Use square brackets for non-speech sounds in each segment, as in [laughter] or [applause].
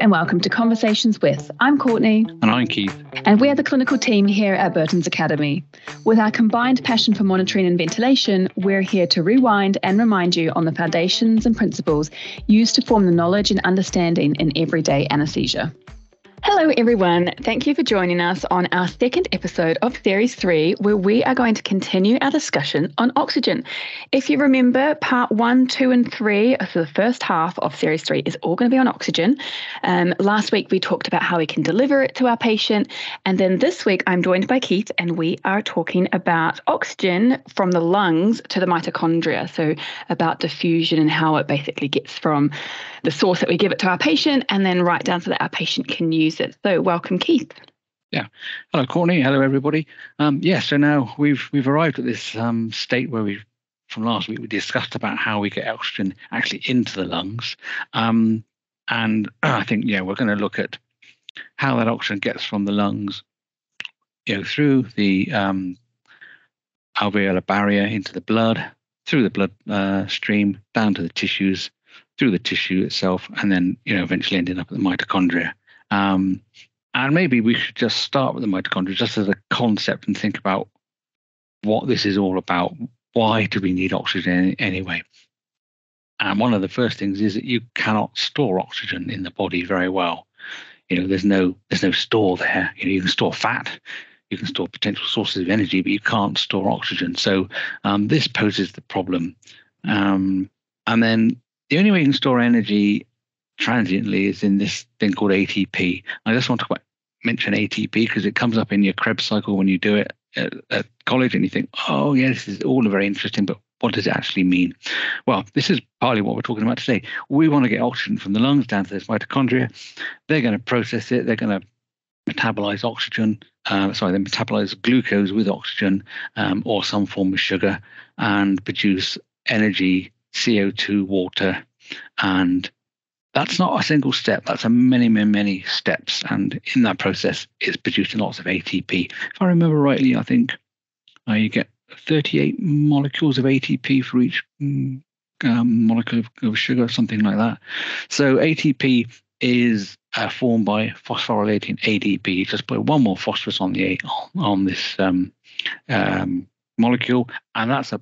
and welcome to Conversations with. I'm Courtney. And I'm Keith. And we are the clinical team here at Burton's Academy. With our combined passion for monitoring and ventilation, we're here to rewind and remind you on the foundations and principles used to form the knowledge and understanding in everyday anaesthesia. Hello, everyone. Thank you for joining us on our second episode of Series 3, where we are going to continue our discussion on oxygen. If you remember, part one, two, and three, so the first half of Series 3 is all going to be on oxygen. Um, last week, we talked about how we can deliver it to our patient. And then this week, I'm joined by Keith, and we are talking about oxygen from the lungs to the mitochondria. So, about diffusion and how it basically gets from the source that we give it to our patient and then right down so that our patient can use it. So welcome, Keith. Yeah. Hello, Courtney. Hello, everybody. Um, yeah. So now we've we've arrived at this um, state where we, from last week, we discussed about how we get oxygen actually into the lungs, um, and [clears throat] I think yeah, we're going to look at how that oxygen gets from the lungs, you know, through the um, alveolar barrier into the blood, through the blood uh, stream down to the tissues, through the tissue itself, and then you know eventually ending up at the mitochondria. Um, and maybe we should just start with the mitochondria just as a concept and think about what this is all about. Why do we need oxygen anyway? And one of the first things is that you cannot store oxygen in the body very well. You know, there's no there's no store there. You know, you can store fat, you can store potential sources of energy, but you can't store oxygen. So um, this poses the problem. Um, and then the only way you can store energy transiently is in this thing called ATP. I just want to mention ATP because it comes up in your Krebs cycle when you do it at, at college and you think, oh, yeah, this is all very interesting, but what does it actually mean? Well, this is partly what we're talking about today. We want to get oxygen from the lungs down to this mitochondria. They're going to process it. They're going to metabolize oxygen. Uh, sorry, they metabolize glucose with oxygen um, or some form of sugar and produce energy CO2, water, and that's not a single step. That's a many, many, many steps. And in that process, it's producing lots of ATP. If I remember rightly, I think uh, you get 38 molecules of ATP for each mm, um, molecule of, sugar, something like that. So ATP is uh, formed by phosphorylating ADP. Just put one more phosphorus on the on this um, um, molecule, and that's a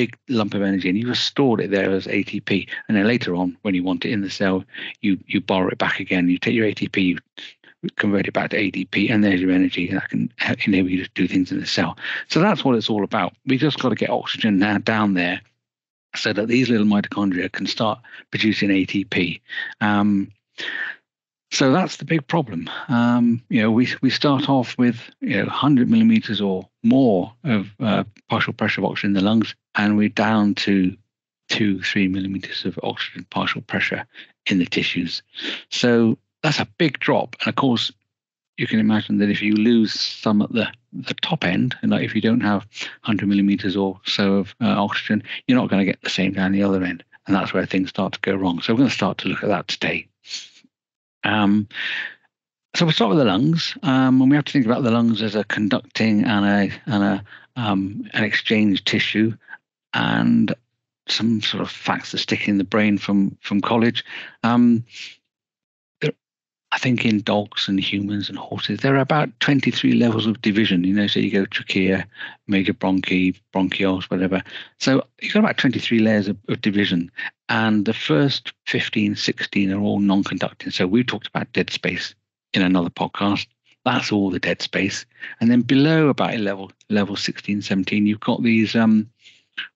big lump of energy and you just stored it there as ATP. And then later on, when you want it in the cell, you you borrow it back again. You take your ATP, you convert it back to ADP, and there's your energy that can enable you to do things in the cell. So that's what it's all about. We've just got to get oxygen now down there so that these little mitochondria can start producing ATP. Um, so that's the big problem. Um, you know, we we start off with you know 100 millimeters or more of uh, partial pressure of oxygen in the lungs, and we're down to two, three millimeters of oxygen partial pressure in the tissues. So that's a big drop. And of course, you can imagine that if you lose some at the the top end, and like if you don't have 100 millimeters or so of uh, oxygen, you're not going to get the same down the other end, and that's where things start to go wrong. So we're going to start to look at that today. Um, so we start with the lungs, um, and we have to think about the lungs as a conducting and a and a um, an exchange tissue, and some sort of facts that stick in the brain from from college. Um, I think in dogs and humans and horses, there are about 23 levels of division. You know, so you go trachea, major bronchi, bronchioles, whatever. So you've got about 23 layers of, of division. And the first 15, 16 are all non conducting. So we talked about dead space in another podcast. That's all the dead space. And then below about level level 16, 17, you've got these um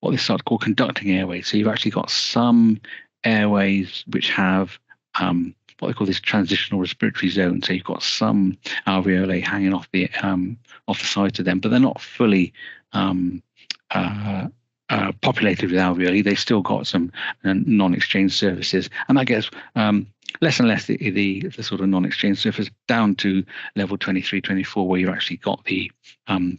what they start to call conducting airways. So you've actually got some airways which have um, what they call this transitional respiratory zone. So you've got some alveoli hanging off the um, off the sides of them, but they're not fully um, uh, uh, populated with alveoli. They've still got some uh, non-exchange surfaces, and that gets um, less and less the, the, the sort of non-exchange surface down to level 23, 24, where you've actually got the um,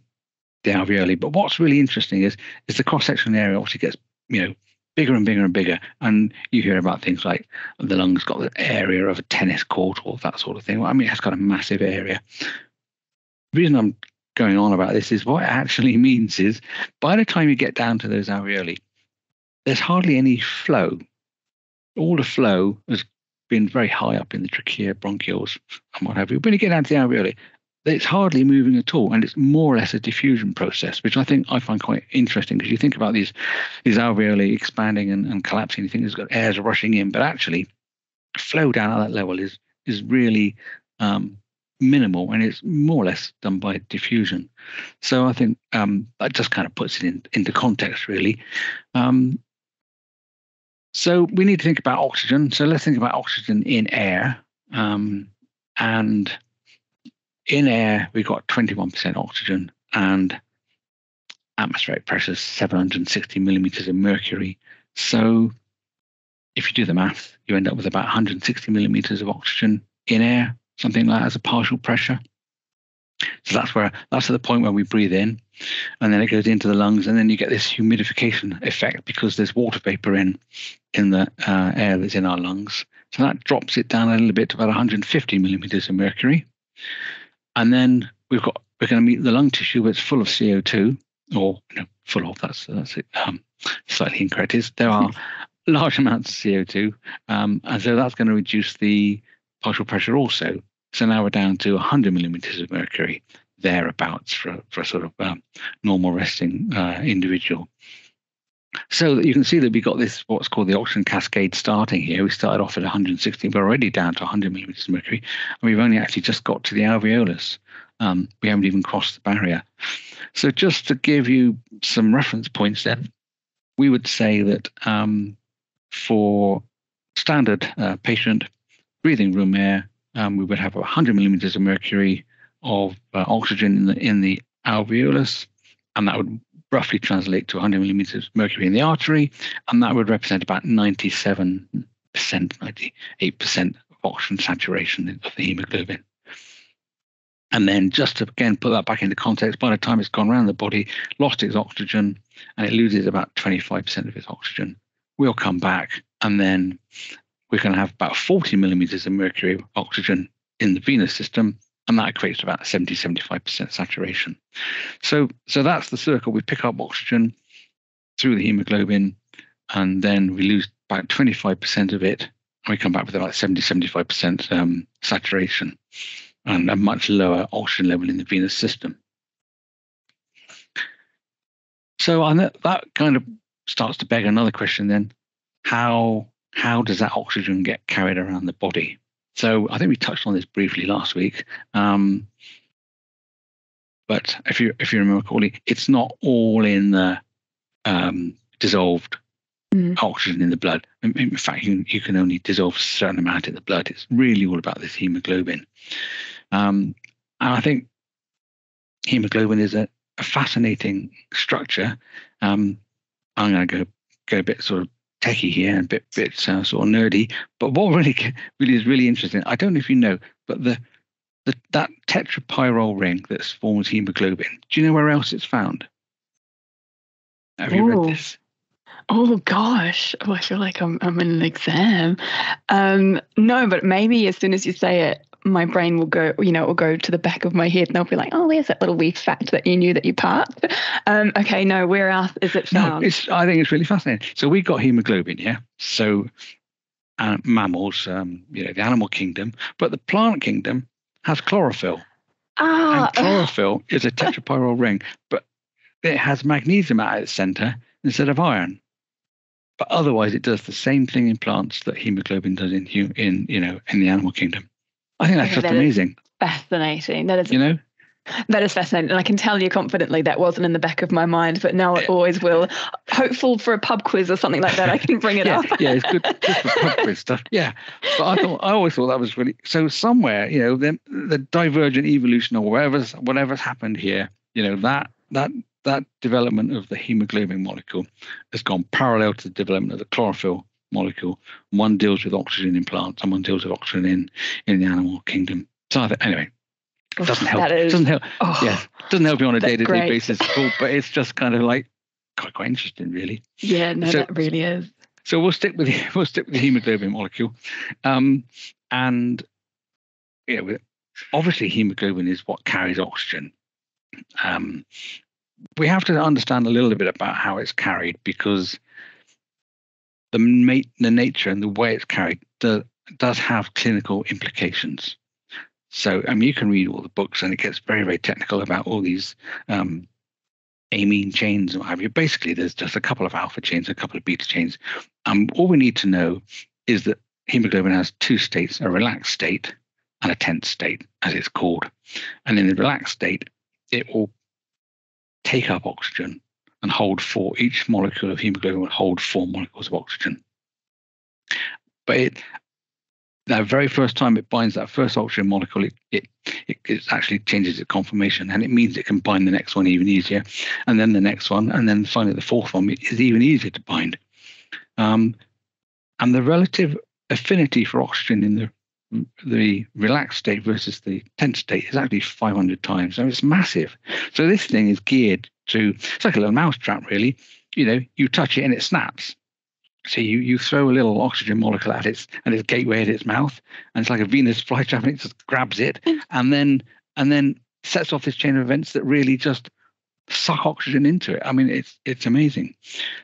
the alveoli. But what's really interesting is is the cross-section area obviously gets you know bigger and bigger and bigger. And you hear about things like the lungs got the area of a tennis court or that sort of thing. I mean, it's got a massive area. The reason I'm going on about this is what it actually [laughs] means is by the time you get down to those alveoli, there's hardly any flow. All the flow has been very high up in the trachea, bronchioles, and what have you. When you get down to the alveoli, it's hardly moving at all, and it's more or less a diffusion process, which I think I find quite interesting because you think about these these alveoli expanding and, and collapsing, you think there's got airs rushing in, but actually, flow down at that level is is really um, minimal, and it's more or less done by diffusion. So I think um, that just kind of puts it in, into context, really. Um, so we need to think about oxygen. So let's think about oxygen in air. Um, and in air, we've got 21% oxygen and atmospheric pressure is 760 millimeters of mercury. So if you do the math, you end up with about 160 millimeters of oxygen in air, something like that as a partial pressure. So that's where that's at the point where we breathe in, and then it goes into the lungs, and then you get this humidification effect because there's water vapor in in the uh, air that's in our lungs. So that drops it down a little bit to about 150 millimeters of mercury, and then we've got we're going to meet the lung tissue that's full of CO2, or know, full of that's that's it, um, slightly incorrect. Is there are [laughs] large amounts of CO2, um, and so that's going to reduce the partial pressure also. So now we're down to 100 millimeters of mercury thereabouts for, for a sort of um, normal resting uh, individual. So you can see that we've got this what's called the oxygen cascade starting here. We started off at 160, we're already down to 100 millimeters of mercury, and we've only actually just got to the alveolus. Um, we haven't even crossed the barrier. So just to give you some reference points, then we would say that um, for standard uh, patient breathing room air, um, we would have 100 millimeters of mercury of uh, oxygen in the in the alveolus, and that would roughly translate to 100 millimeters of mercury in the artery, and that would represent about 97 percent, 98 percent of oxygen saturation of the hemoglobin. And then just to again put that back into context, by the time it's gone around the body, lost its oxygen, and it loses about 25% of its oxygen, we'll come back and then we're going to have about 40 millimeters of mercury oxygen in the venous system, and that equates to about 70, 75% saturation. So, so that's the circle. We pick up oxygen through the hemoglobin, and then we lose about 25% of it, and we come back with about 70, 75% um, saturation and a much lower oxygen level in the venous system. So on that, that kind of starts to beg another question then. How how does that oxygen get carried around the body? So I think we touched on this briefly last week. Um, but if you if you remember correctly, it's not all in the um, dissolved mm. oxygen in the blood. In, in fact, you, you can only dissolve a certain amount in the blood. It's really all about this hemoglobin. Um, and I think hemoglobin is a, a fascinating structure. Um, I'm going to go go a bit sort of techie here and a bit bit uh, sort of nerdy. But what really really is really interesting, I don't know if you know, but the the that tetrapyrrole ring that forms hemoglobin. Do you know where else it's found? Have you read this? Oh gosh, oh, I feel like I'm I'm in an exam. Um, no, but maybe as soon as you say it, my brain will go, you know, it will go to the back of my head and I'll be like, oh, there's that little wee fact that you knew that you parked. Um, okay, no, where else is it found? No, it's, I think it's really fascinating. So we've got hemoglobin, yeah? So uh, mammals, um, you know, the animal kingdom, but the plant kingdom has chlorophyll. Ah. And chlorophyll is a tetrapyrrole ring, but it has magnesium at its center instead of iron. But otherwise, it does the same thing in plants that hemoglobin does in, in you know, in the animal kingdom. I think that's just that amazing. Fascinating. That is, you know, that is fascinating. And I can tell you confidently that wasn't in the back of my mind, but now it always will. Hopeful for a pub quiz or something like that, I can bring it [laughs] yeah, up. yeah, it's good, good for pub quiz stuff. [laughs] Yeah. But I thought I always thought that was really so somewhere, you know, the the divergent evolution or whatever's whatever's happened here, you know, that that that development of the hemoglobin molecule has gone parallel to the development of the chlorophyll molecule. One deals with oxygen in plants, and one deals with oxygen in in the animal kingdom. So I think, anyway, it doesn't help. Is, doesn't help. Oh, yeah, doesn't help you on a day to day basis at all. But it's just kind of like quite quite interesting, really. Yeah, no, so, that really is. So we'll stick with the, [laughs] we'll stick with the hemoglobin molecule, um, and yeah, obviously hemoglobin is what carries oxygen. Um, we have to understand a little bit about how it's carried because the the nature and the way it's carried the, does have clinical implications. So, I mean, you can read all the books, and it gets very, very technical about all these um, amine chains and what have you. Basically, there's just a couple of alpha chains, a couple of beta chains. Um, all we need to know is that hemoglobin has two states: a relaxed state and a tense state, as it's called. And in the relaxed state, it will take up oxygen and hold four. Each molecule of hemoglobin will hold four molecules of oxygen. But it, the very first time it binds that first oxygen molecule, it, it, it, it, actually changes its conformation and it means it can bind the next one even easier. And then the next one, and then finally the fourth one is even easier to bind. Um, and the relative affinity for oxygen in the the relaxed state versus the tense state is actually 500 times. So it's massive. So this thing is geared to, it's like a little mouse trap, really. You know, you touch it and it snaps. So you, you throw a little oxygen molecule at its and its gateway at its mouth, and it's like a Venus flytrap, and it just grabs it, mm. and then and then sets off this chain of events that really just suck oxygen into it. I mean, it's it's amazing.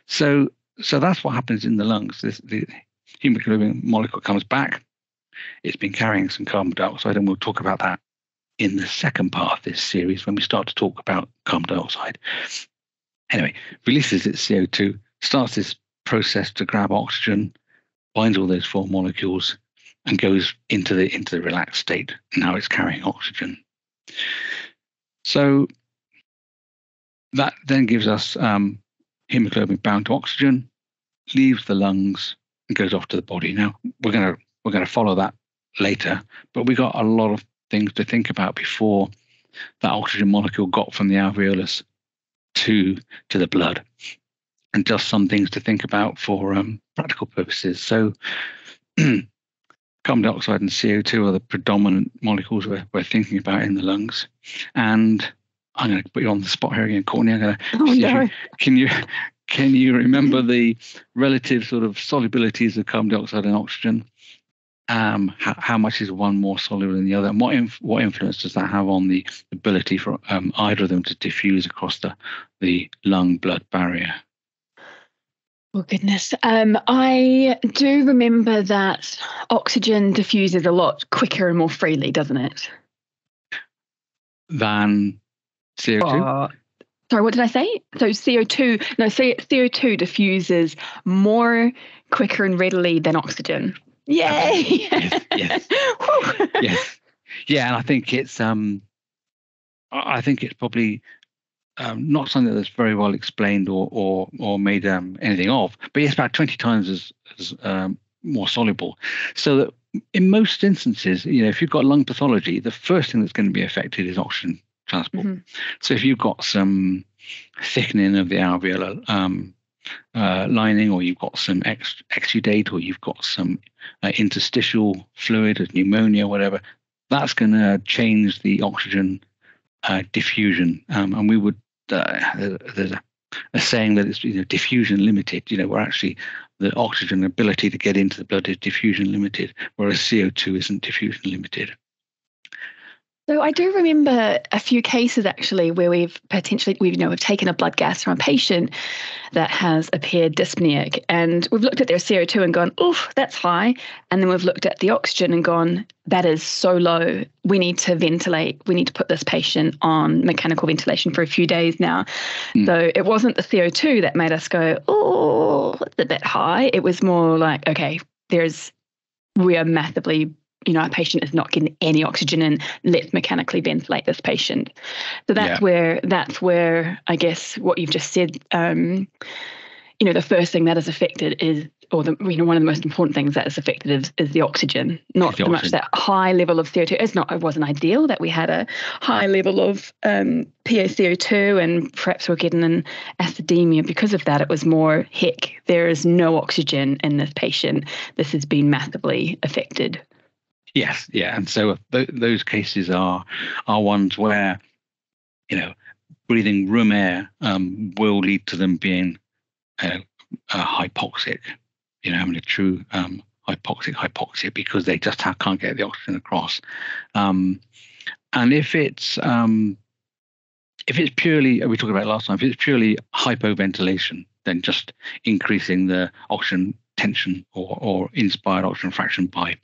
So so that's what happens in the lungs. This, the hemoglobin molecule comes back. It's been carrying some carbon dioxide, and we'll talk about that in the second part of this series when we start to talk about carbon dioxide. Anyway, releases its CO2, starts this process to grab oxygen, binds all those four molecules, and goes into the into the relaxed state. Now it's carrying oxygen. So that then gives us um, hemoglobin bound to oxygen, leaves the lungs, and goes off to the body. Now we're gonna we're gonna follow that later, but we got a lot of things to think about before that oxygen molecule got from the alveolus to to the blood and just some things to think about for um, practical purposes. So, [clears throat] carbon dioxide and CO2 are the predominant molecules we're, we're thinking about in the lungs. And I'm going to put you on the spot here again, Courtney. I'm going [laughs] to oh, no. can you can you remember the relative sort of solubilities of carbon dioxide and oxygen? Um, how, how, much is one more soluble than the other, and what inf- what influence does that have on the ability for um, either of them to diffuse across the the lung blood barrier? Oh goodness. Um, I do remember that oxygen diffuses a lot quicker and more freely, doesn't it? Than CO2. Uh, sorry, what did I say? So CO2, no, CO2 diffuses more quicker and readily than oxygen. Yay! Yes, yes, [laughs] yes. Yeah, and I think it's um, I think it's probably um, not something that's very well explained or or or made um, anything of, but it's about 20 times as, as um, more soluble. So that in most instances, you know, if you've got lung pathology, the first thing that's going to be affected is oxygen transport. Mm-hmm. So if you've got some thickening of the alveolar um, uh, lining, or you've got some ex- exudate, or you've got some uh, interstitial fluid, or pneumonia, whatever, that's going to change the oxygen uh, diffusion. Um, and we would uh, there's a, a, saying that it's you know diffusion limited. You know, where actually the oxygen ability to get into the blood is diffusion limited, whereas CO2 isn't diffusion limited. So I do remember a few cases actually where we've potentially we've you know we've taken a blood gas from a patient that has appeared dyspneic and we've looked at their CO2 and gone, oh, that's high. And then we've looked at the oxygen and gone, that is so low. We need to ventilate. We need to put this patient on mechanical ventilation for a few days now. Mm. So it wasn't the CO2 that made us go, oh, it's a bit high. It was more like, okay, there's we are massively you know, our patient is not getting any oxygen and let's mechanically ventilate this patient. So that's yeah. where that's where I guess what you've just said, um, you know, the first thing that is affected is or the you know one of the most important things that is affected is, is the oxygen, not the so much that high level of CO2. It's not it wasn't ideal that we had a high level of um, PaCO2 and perhaps we're getting an acidemia because of that. It was more heck, there is no oxygen in this patient. This has been massively affected. Yes, yeah, and so th- those cases are are ones where you know breathing room air um, will lead to them being uh, uh, hypoxic, you know, having a true um, hypoxic hypoxia because they just can't get the oxygen across. Um, and if it's um, if it's purely, we talked about last time, if it's purely hypoventilation, then just increasing the oxygen tension or, or inspired oxygen fraction by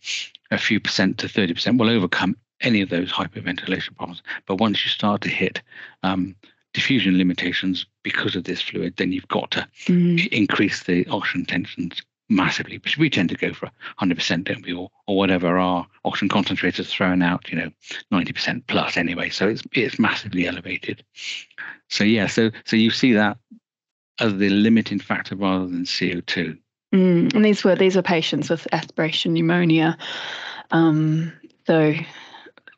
a few percent to 30% will overcome any of those hyperventilation problems. But once you start to hit um, diffusion limitations because of this fluid, then you've got to mm. increase the oxygen tensions massively, which we tend to go for 100%, don't we? Or, or whatever our oxygen concentrators throwing out, you know, 90% plus anyway. So it's it's massively elevated. So yeah, so so you see that as the limiting factor rather than CO2. Mm, and these were these were patients with aspiration pneumonia. Um, so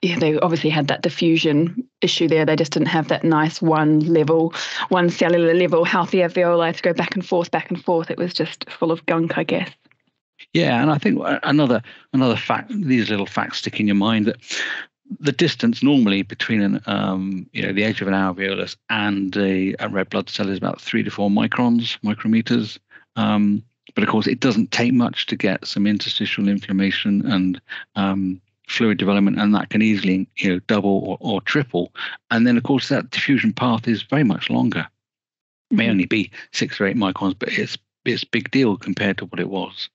yeah, they obviously had that diffusion issue there. They just didn't have that nice one level, one cellular level healthy alveoli to go back and forth, back and forth. It was just full of gunk, I guess. Yeah, and I think another another fact, these little facts stick in your mind that the distance normally between an um, you know the edge of an alveolus and a, a, red blood cell is about three to four microns, micrometers. Um, but of course, it doesn't take much to get some interstitial inflammation and um, fluid development, and that can easily you know double or, or triple. And then of course that diffusion path is very much longer. It may mm-hmm. only be six or eight microns, but it's it's big deal compared to what it was.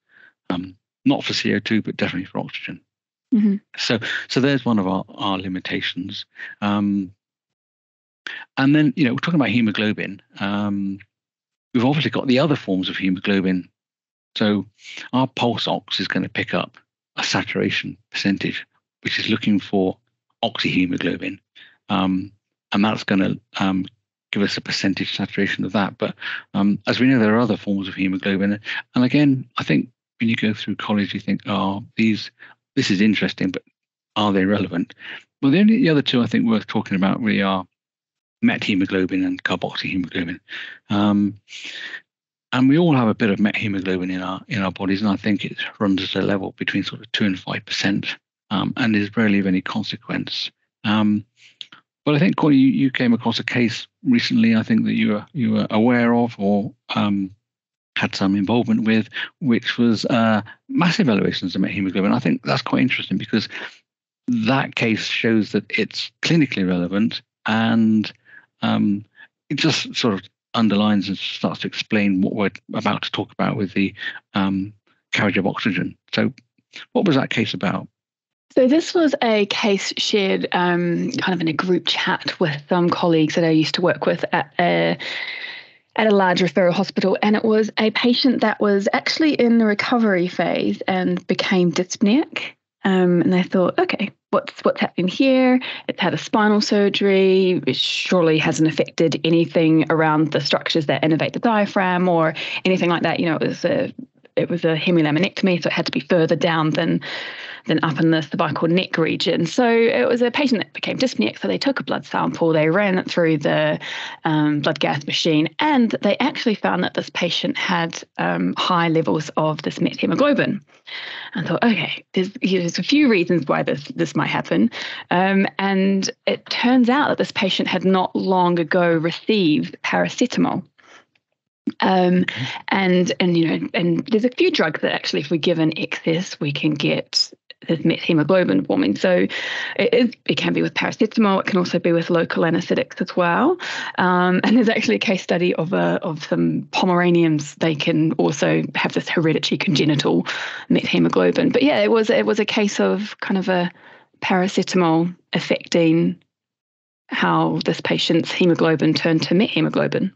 Um, not for CO2, but definitely for oxygen. Mm-hmm. So so there's one of our, our limitations. Um, and then you know we're talking about hemoglobin. Um, we've obviously got the other forms of hemoglobin. So our pulse ox is going to pick up a saturation percentage, which is looking for oxyhemoglobin. Um, and that's going to um, give us a percentage saturation of that. But um, as we know, there are other forms of hemoglobin. And again, I think when you go through college, you think, oh, these, this is interesting, but are they relevant? Well, the only the other two I think worth talking about really are methemoglobin and carboxyhemoglobin. Um, and we all have a bit of methemoglobin in our in our bodies, and I think it runs at a level between sort of two and five percent, um, and is rarely of any consequence. Um, but I think Courtney, you, you, came across a case recently. I think that you were you were aware of or um, had some involvement with, which was uh, massive elevations of methemoglobin. I think that's quite interesting because that case shows that it's clinically relevant and um, it just sort of underlines and starts to explain what we're about to talk about with the um, carriage of oxygen. So, what was that case about? So this was a case shared um, kind of in a group chat with some colleagues that I used to work with at a at a large referral hospital, and it was a patient that was actually in the recovery phase and became dyspneic. Um, and I thought, okay, what's what's happening here? It's had a spinal surgery. It surely hasn't affected anything around the structures that innervate the diaphragm or anything like that. You know, it was a it was a hemilaminectomy, so it had to be further down than than up in the cervical neck region. So it was a patient that became dyspneic. So they took a blood sample, they ran it through the um, blood gas machine, and they actually found that this patient had um, high levels of this methemoglobin. And thought, okay, there's, there's a few reasons why this this might happen, um, and it turns out that this patient had not long ago received paracetamol. Um, and and you know and there's a few drugs that actually if we give an excess we can get this methemoglobin forming. So it, is, it can be with paracetamol. It can also be with local anesthetics as well. Um, and there's actually a case study of a, of some Pomeranians. They can also have this hereditary congenital methemoglobin. But yeah, it was it was a case of kind of a paracetamol affecting how this patient's hemoglobin turned to methemoglobin.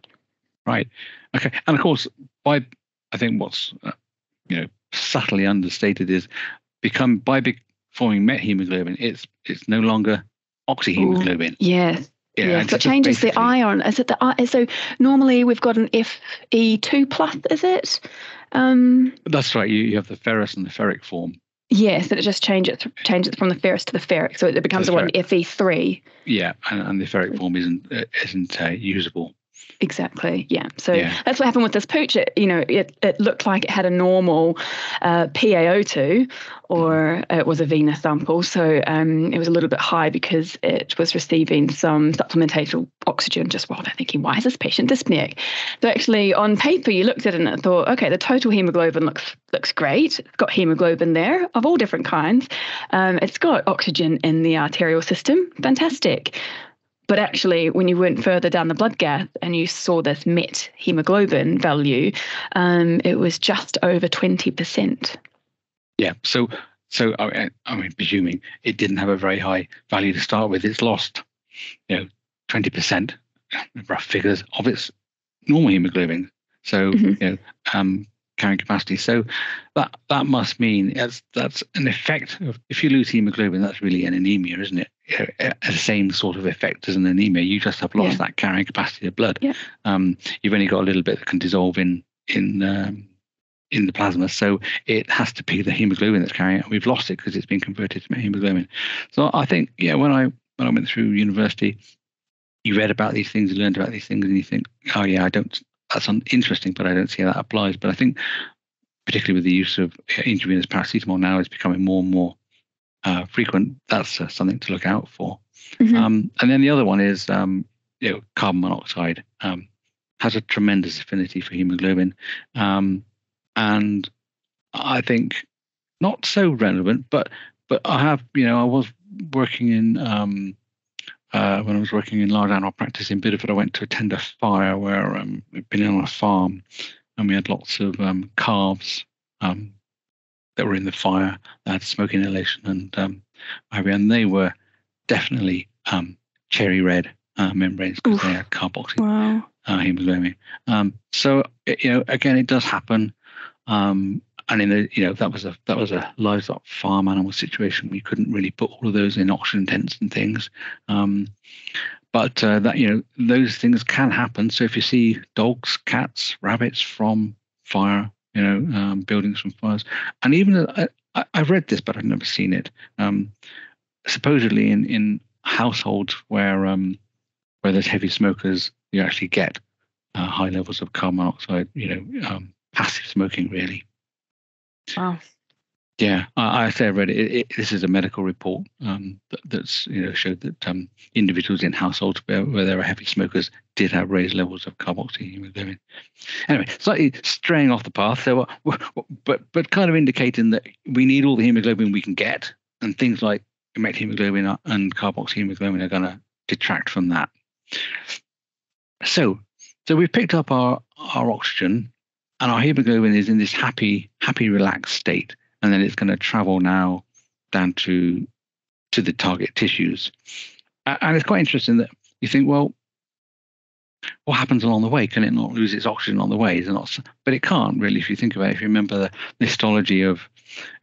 Right. Okay. And of course, by I think what's uh, you know subtly understated is become by be- forming methemoglobin, it's it's no longer oxyhemoglobin. Ooh, yes. Yeah, yeah, so it changes the ion. Is it the so normally we've got an Fe two plus, is it? Um, That's right. You, you have the ferrous and the ferric form. Yes, and it just changes changes from the ferrous to the ferric, so it becomes the one Fe three. Yeah, and, and the ferric form isn't uh, isn't uh, usable. Exactly. Yeah. So yeah. that's what happened with this pooch. It, you know, it, it looked like it had a normal uh, PaO2 or it was a venous sample. So um, it was a little bit high because it was receiving some supplemental oxygen just while they're thinking, why is this patient dyspneic? So actually on paper, you looked at it and thought, okay, the total hemoglobin looks looks great. It's got hemoglobin there of all different kinds. Um, it's got oxygen in the arterial system. Fantastic But actually, when you went further down the blood gas and you saw this methemoglobin value, um, it was just over 20%. Yeah. So, so I, I mean, presuming it didn't have a very high value to start with, it's lost, you know, 20%, rough figures, of its normal hemoglobin. So, mm-hmm. you know, um, carrying capacity. So that that must mean that's that's an effect of if you lose hemoglobin, that's really an anemia, isn't it? A, same sort of effect as an anemia. You just have lost yeah. that carrying capacity of blood. Yeah. Um, you've only got a little bit that can dissolve in in um, in the plasma, so it has to be the hemoglobin that's carrying it. We've lost it because it's been converted to hemoglobin. So I think, yeah, when I when I went through university, you read about these things, you learned about these things, and you think, oh yeah, I don't that's interesting, but I don't see how that applies. But I think, particularly with the use of intravenous paracetamol now, it's becoming more and more uh, frequent. That's uh, something to look out for. Mm-hmm. Um, and then the other one is, um, you know, carbon monoxide um, has a tremendous affinity for hemoglobin, um, and I think not so relevant, but but I have, you know, I was working in um, uh, when I was working in large animal practice in Bideford, I went to attend a fire where um, we'd been on a farm and we had lots of um, calves um, that were in the fire that had smoke inhalation and um, and they were definitely um, cherry red uh, membranes because they had carboxy wow. uh, hemoglobin. Um, so you know, again, it does happen. Um, and in the you know that was a that was a livestock farm animal situation. We couldn't really put all of those in oxygen tents and things. Um, but uh, that you know those things can happen. So if you see dogs, cats, rabbits from fire, you know, um, buildings from fires, and even uh, I, have read this, but I've never seen it. Um, supposedly in in households where um, where there's heavy smokers, you actually get uh, high levels of carbon monoxide. You know, um, passive smoking really. Wow. Yeah, I, I say I read it. it, it this is a medical report um, that, that's you know showed that um, individuals in households where, where there are heavy smokers did have raised levels of carboxyhemoglobin. Anyway, slightly straying off the path. So, uh, [laughs] but but kind of indicating that we need all the hemoglobin we can get, and things like methemoglobin and carboxyhemoglobin are going to detract from that. So, so we've picked up our our oxygen and our hemoglobin is in this happy, happy, relaxed state, and then it's going to travel now down to to the target tissues. And it's quite interesting that you think, well, what happens along the way? Can it not lose its oxygen on the way? Is it not? But it can't really, if you think about it. If you remember the, histology of,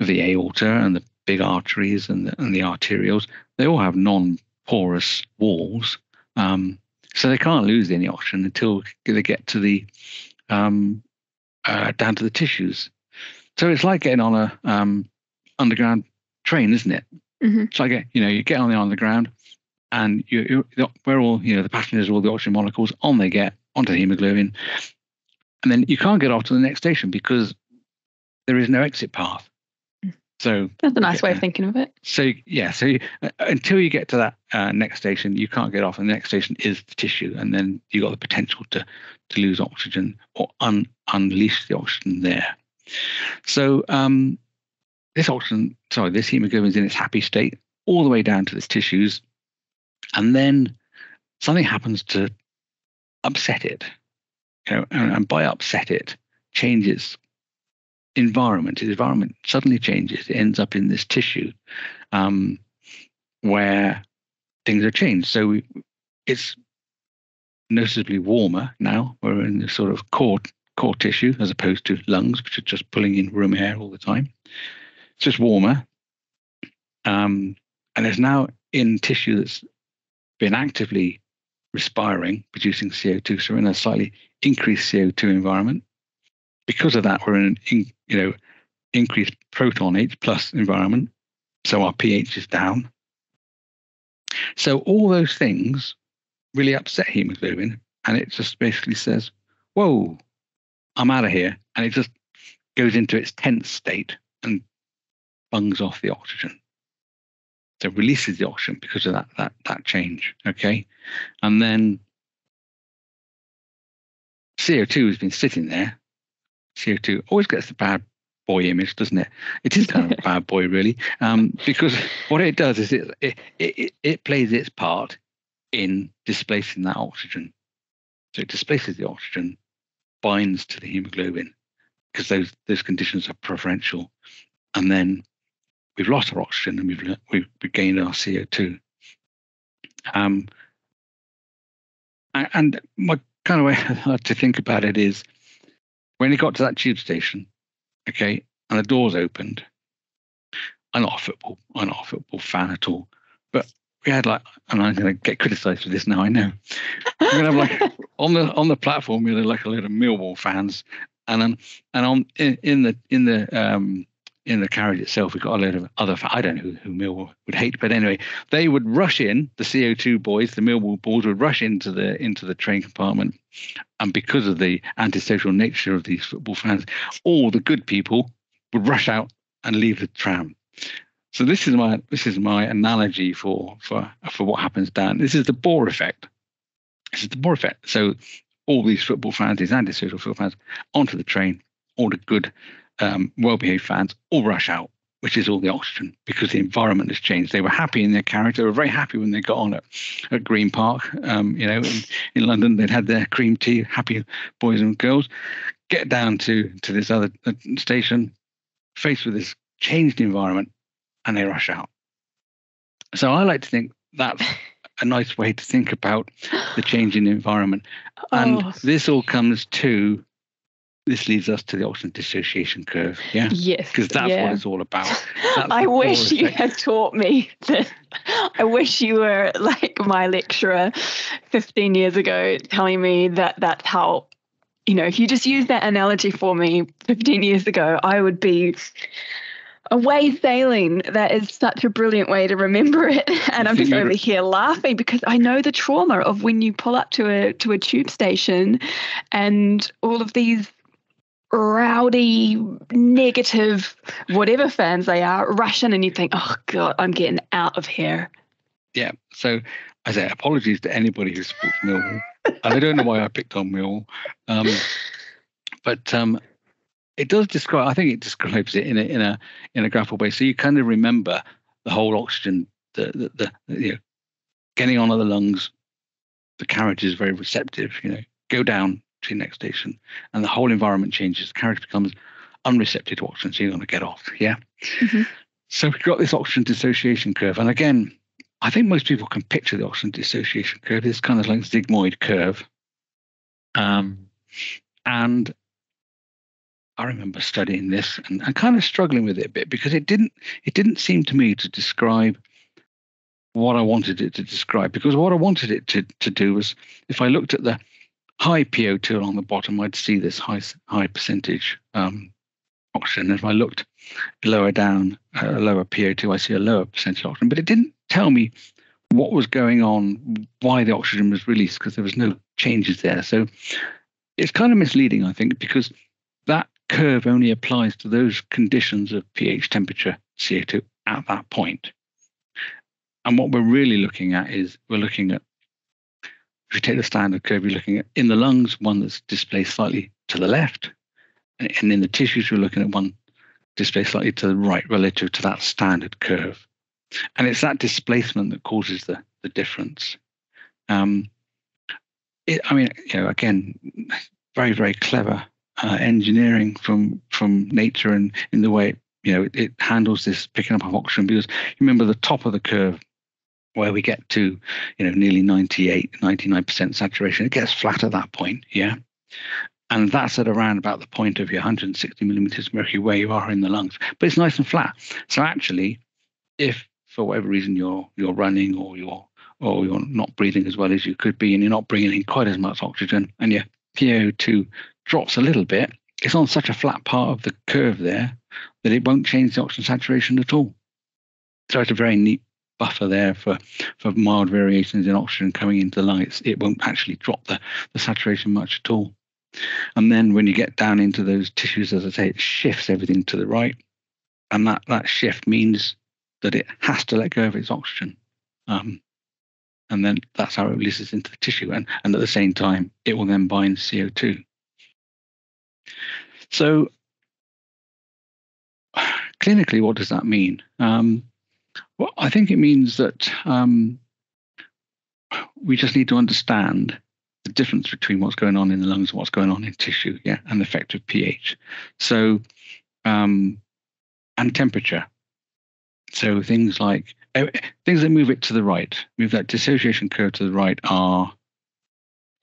of the aorta and the big arteries and the, and the arterioles, they all have non-porous walls, um, so they can't lose any oxygen until they get to the um, uh, down to the tissues. So it's like getting on a um, underground train, isn't it? Mm-hmm. It's like you know you get on the underground, and you, you where all you know the passengers, all the oxygen molecules, on they get onto the hemoglobin, and then you can't get off to the next station because there is no exit path. So that's a nice way of thinking of it. So yeah, so you, uh, until you get to that uh, next station, you can't get off, and the next station is the tissue, and then you've got the potential to to lose oxygen or un, unleash the oxygen there. So um, this oxygen, sorry, this hemoglobin is in its happy state all the way down to its tissues, and then something happens to upset it, you know, and, and by upset it, changes environment. The environment suddenly changes. It ends up in this tissue um, where things are changed. So we, it's noticeably warmer now. We're in the sort of core core tissue as opposed to lungs, which are just pulling in room air all the time. It's just warmer. Um, and it's now in tissue that's been actively respiring, producing CO2. So we're in a slightly increased CO2 environment because of that, we're in an you know increased proton H plus environment, so our pH is down. So all those things really upset hemoglobin, and it just basically says, "Whoa, I'm out of here," and it just goes into its tense state and bungs off the oxygen. So releases the oxygen because of that that that change. Okay, and then CO2 has been sitting there CO2 always gets the bad boy image, doesn't it? It is kind of a [laughs] bad boy, really, um, because what it does is it, it, it, it plays its part in displacing that oxygen. So it displaces the oxygen, binds to the hemoglobin because those those conditions are preferential, and then we've lost our oxygen and we've we've gained our CO2. Um, and my kind of way [laughs] to think about it is when he got to that tube station, okay, and the doors opened. I'm not a football, I'm not a football fan at all, but we had like, and I'm going to get criticised for this now. I know. We're going to have like on the on the platform we had like a load of Millwall fans, and then and on in, in the in the um in the carriage itself, we got a load of other. I don't know who, who Millwall would hate, but anyway, they would rush in. The CO2 boys, the Millwall boys, would rush into the into the train compartment, and because of the antisocial nature of these football fans, all the good people would rush out and leave the tram. So this is my this is my analogy for for for what happens down. This is the Bohr effect. This is the Bohr effect. So all these football fans, these antisocial football fans, onto the train. All the good um, well-behaved fans all rush out, which is all the oxygen because the environment has changed. They were happy in their carriage. They were very happy when they got on at, at Green Park. Um, you know, in, in London, they'd had their cream tea, happy boys and girls. Get down to to this other uh, station, faced with this changed environment, and they rush out. So I like to think that's [laughs] a nice way to think about the changing environment. And oh. this all comes to this leads us to the oxygen dissociation curve. Yeah. Yes. Because that's yeah. what it's all about. [laughs] I wish you had taught me that. I wish you were like my lecturer 15 years ago telling me that that's how, you know, if you just use that analogy for me 15 years ago, I would be away sailing. That is such a brilliant way to remember it. [laughs] And I'm just over here laughing because I know the trauma of when you pull up to a to a tube station and all of these rowdy, negative, whatever fans they are, rush in and you think, oh God, I'm getting out of here. Yeah. So I say apologies to anybody who supports Millwall. and I don't know why I picked on Millwall. Um, but um, it does describe, I think it describes it in a, in a, in a graphical way. So you kind of remember the whole oxygen, the, the, the you know, getting on of the lungs, the carriage is very receptive, you know, go down, to the next station, and the whole environment changes. The carriage becomes unreceptive to oxygen, so you're going to get off. Yeah. Mm-hmm. So we've got this oxygen dissociation curve, and again, I think most people can picture the oxygen dissociation curve. It's kind of like a sigmoid curve. Um, and I remember studying this and, and kind of struggling with it a bit because it didn't it didn't seem to me to describe what I wanted it to describe. Because what I wanted it to, to do was if I looked at the high PO2 along the bottom, I'd see this high high percentage um, oxygen. If I looked lower down, uh, lower PO2, I see a lower percentage oxygen. But it didn't tell me what was going on, why the oxygen was released, because there was no changes there. So it's kind of misleading, I think, because that curve only applies to those conditions of pH, temperature, CO2 at that point. And what we're really looking at is we're looking at if you take the standard curve, you're looking at in the lungs, one that's displaced slightly to the left, and in the tissues, you're looking at one displaced slightly to the right relative to that standard curve. And it's that displacement that causes the, the difference. Um, it, I mean, you know, again, very, very clever uh, engineering from from nature and in the way you know it, it handles this picking up of oxygen because you remember the top of the curve where we get to, you know, nearly 98, 99% saturation, it gets flat at that point. Yeah. And that's at around about the point of your 160 millimeters mercury where you are in the lungs. But it's nice and flat. So actually, if for whatever reason you're you're running or you're or you're not breathing as well as you could be and you're not bringing in quite as much oxygen and your PO2 drops a little bit, it's on such a flat part of the curve there that it won't change the oxygen saturation at all. So it's a very neat buffer there for, for mild variations in oxygen coming into the lungs, it won't actually drop the, the saturation much at all. And then when you get down into those tissues, as I say, it shifts everything to the right. And that, that shift means that it has to let go of its oxygen. Um, and then that's how it releases into the tissue. And, and at the same time, it will then bind CO2. So clinically, what does that mean? Um, well, I think it means that um, we just need to understand the difference between what's going on in the lungs and what's going on in tissue, yeah, and the effect of pH. So, um, and temperature. So things like eh, things that move it to the right, move that dissociation curve to the right are,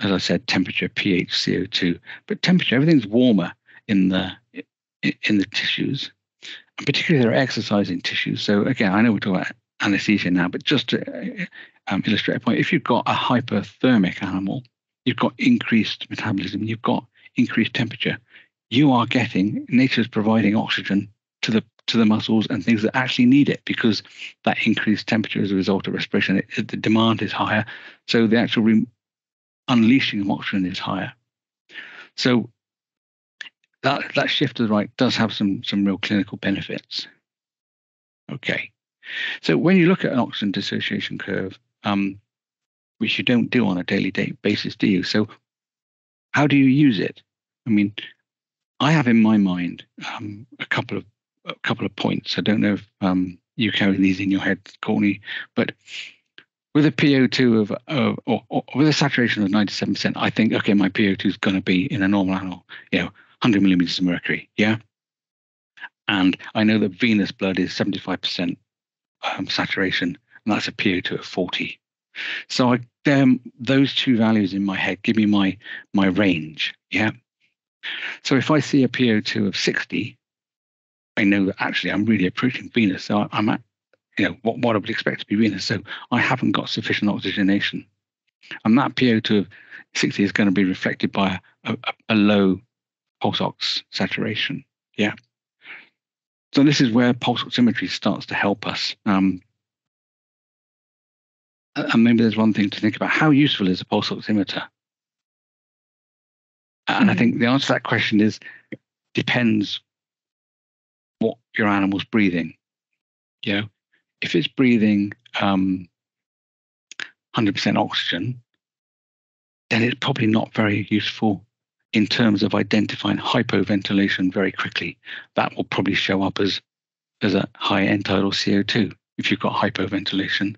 as I said, temperature, pH, CO2. But temperature, everything's warmer in the in the tissues, and particularly there are exercising tissues. So again, I know we're talking about anesthesia now, but just to um, illustrate a point, if you've got a hyperthermic animal, you've got increased metabolism, you've got increased temperature, you are getting nature's providing oxygen to the to the muscles and things that actually need it because that increased temperature as a result of respiration, it, it, the demand is higher. So the actual re- unleashing of oxygen is higher. So that that shift to the right does have some some real clinical benefits. Okay, so when you look at an oxygen dissociation curve, um, which you don't do on a daily day basis, do you? So how do you use it? I mean, I have in my mind um, a couple of a couple of points. I don't know if um, you carry these in your head, Courtney, but with a PO2 of, of or, or, with a saturation of 97%, I think okay, my PO2 is going to be in a normal animal, you know, 100 millimeters of mercury. Yeah. And I know that venous blood is 75% um, saturation, and that's a PO2 of 40. So I, um, those two values in my head give me my my range. Yeah. So if I see a PO2 of 60, I know that actually I'm really approaching venous. So I'm at, you know, what, what I would expect to be venous. So I haven't got sufficient oxygenation. And that PO2 of 60 is going to be reflected by a, a, a low pulse ox saturation. Yeah. So this is where pulse oximetry starts to help us. Um, and maybe there's one thing to think about: how useful is a pulse oximeter? And mm-hmm. I think the answer to that question is depends what your animal's breathing. You know, if it's breathing um, 100% oxygen, then it's probably not very useful in terms of identifying hypoventilation very quickly. That will probably show up as, as a high end tidal CO2 if you've got hypoventilation.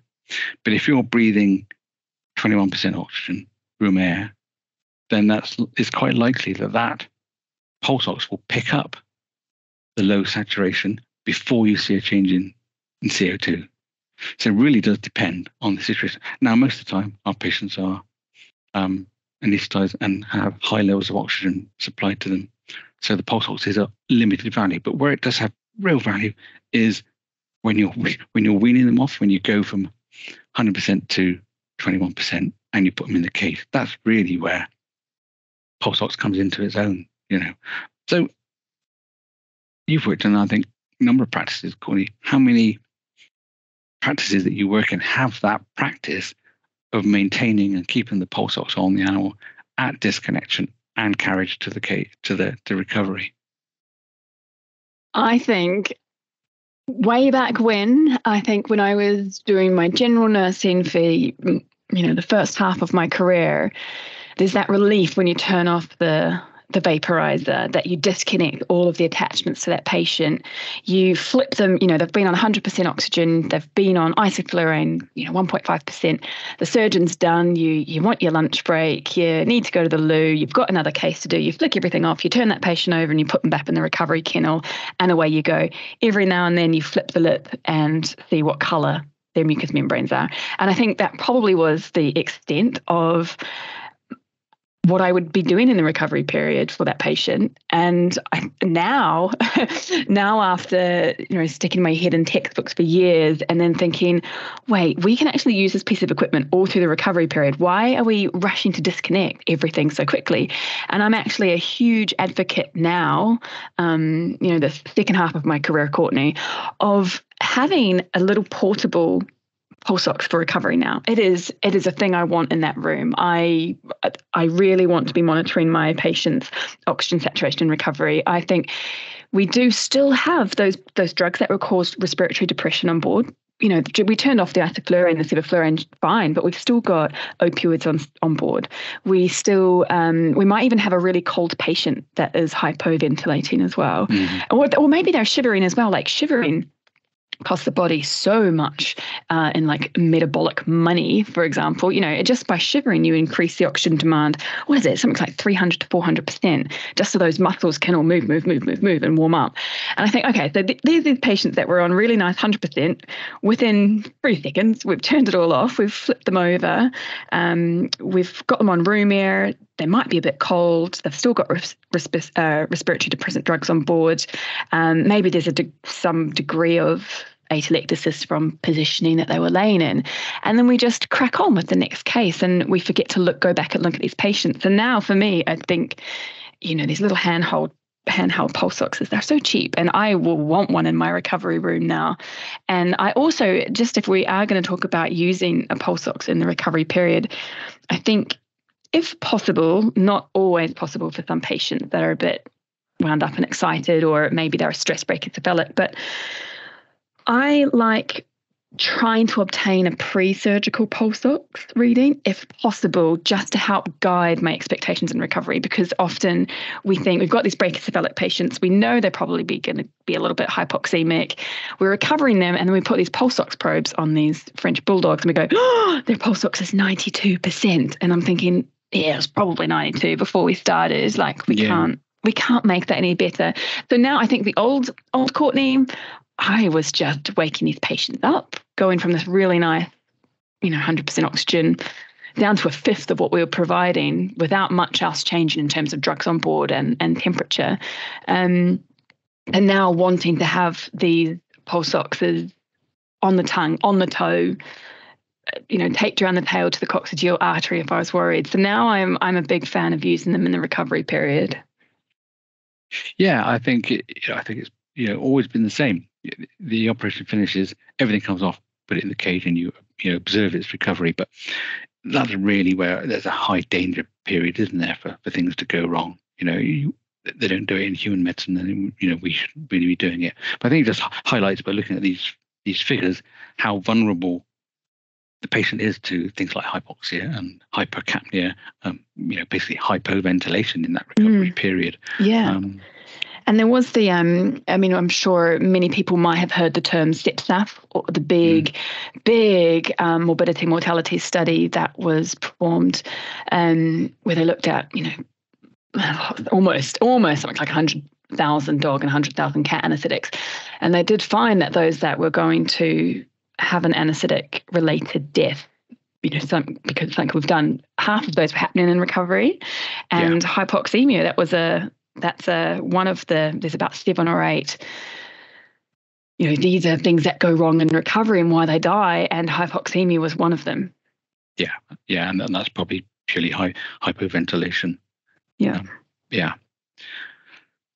But if you're breathing 21% oxygen, room air, then that's it's quite likely that that pulse ox will pick up the low saturation before you see a change in, in CO2. So it really does depend on the situation. Now, most of the time, our patients are um, anesthetized and have high levels of oxygen supplied to them. So the pulse ox is a limited value. But where it does have real value is when you're [laughs] when you're weaning them off, when you go from 100% to 21% and you put them in the case. That's really where pulse ox comes into its own, you know. So you've worked in, I think, a number of practices, Courtney. How many practices that you work in have that practice of maintaining and keeping the pulse ox on the animal at disconnection and carriage to the to the to recovery? I think way back when, I think when I was doing my general nursing for you know the first half of my career, there's that relief when you turn off the the vaporizer, that you disconnect all of the attachments to that patient. You flip them, you know, they've been on 100% oxygen, they've been on isoflurane, you know, 1.5%. The surgeon's done, you you want your lunch break, you need to go to the loo, you've got another case to do, you flick everything off, you turn that patient over and you put them back in the recovery kennel, and away you go. Every now and then you flip the lip and see what color their mucous membranes are. And I think that probably was the extent of what I would be doing in the recovery period for that patient. And I, now, [laughs] now after you know sticking my head in textbooks for years, and then thinking, wait, we can actually use this piece of equipment all through the recovery period. Why are we rushing to disconnect everything so quickly? And I'm actually a huge advocate now. Um, you know, the second half of my career, Courtney, of having a little portable pulse ox for recovery now. It is it is a thing I want in that room. I I really want to be monitoring my patients' oxygen saturation recovery. I think we do still have those those drugs that will cause respiratory depression on board. You know, we turned off the isoflurane, the sevoflurane, fine, but we've still got opioids on on board. We still, um, we might even have a really cold patient that is hypoventilating as well, mm-hmm. or, or maybe they're shivering as well. Like shivering costs the body so much uh, in like metabolic money, for example. You know, just by shivering, you increase the oxygen demand. What is it? Something like 300 to 400 percent, just so those muscles can all move, move, move, move, move, and warm up. And I think, okay, so th- these are the patients that were on really nice 100 percent. Within three seconds, we've turned it all off. We've flipped them over. Um, we've got them on room air they might be a bit cold. They've still got res- res- uh, respiratory depressant drugs on board. Um, maybe there's a de- some degree of atelectasis from positioning that they were laying in. And then we just crack on with the next case and we forget to look go back and look at these patients. And now for me, I think, you know, these little handhold handheld pulse oxes they're so cheap and i will want one in my recovery room now and i also just if we are going to talk about using a pulse ox in the recovery period i think if possible not always possible for some patients that are a bit wound up and excited or maybe they're a stress brachycephalic but I like trying to obtain a pre-surgical pulse ox reading if possible just to help guide my expectations in recovery because often we think we've got these brachycephalic patients we know they're probably going to be a little bit hypoxemic we're recovering them and then we put these pulse ox probes on these french bulldogs and we go oh [gasps] their pulse ox is 92% and i'm thinking yeah it's probably 92 before we started like we yeah. can't we can't make that any better. So now I think the old old Courtney, I was just waking these patients up, going from this really nice, you know, 100% oxygen down to a fifth of what we were providing without much else changing in terms of drugs on board and, and temperature. Um, and now wanting to have these pulse oxes on the tongue, on the toe, you know, taped around the tail to the coccygeal artery if I was worried. So now I'm I'm a big fan of using them in the recovery period. Yeah, I think it, I think it's you know always been the same the operation finishes, everything comes off, put it in the cage, and you you know observe its recovery. But that's really where there's a high danger period, isn't there, for, for things to go wrong? You know, you, they don't do it in human medicine, and you know we should really be doing it. But I think it just highlights by looking at these these figures how vulnerable the patient is to things like hypoxia and hypercapnia, um, you know, basically hypoventilation in that recovery mm. period. Yeah. Um, and there was the, um, I mean, I'm sure many people might have heard the term CEPSAF, or the big, mm. big um, morbidity mortality study that was performed, um, where they looked at, you know, [sighs] almost, almost something like 100,000 dog and 100,000 cat anesthetics. And they did find that those that were going to have an anesthetic related death you know, some because like we've done half of those were happening in recovery, and yeah. hypoxemia that was a that's a one of the there's about seven or eight you know these are things that go wrong in recovery and why they die and hypoxemia was one of them. Yeah. Yeah and, that's probably purely high hypoventilation yeah. Um, yeah.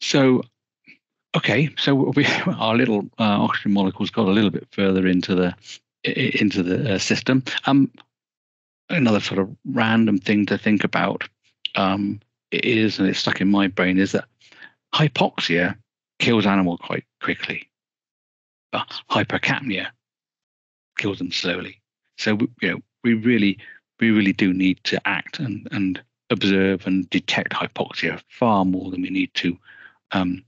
So okay so we [laughs] our little uh, oxygen molecules got a little bit further into the into the uh, system um another sort of random thing to think about um is, and it's stuck in my brain, is that hypoxia kills animal quite quickly, but hypercapnia kills them slowly. So you know, we really, we really do need to act and and observe and detect hypoxia far more than we need to um,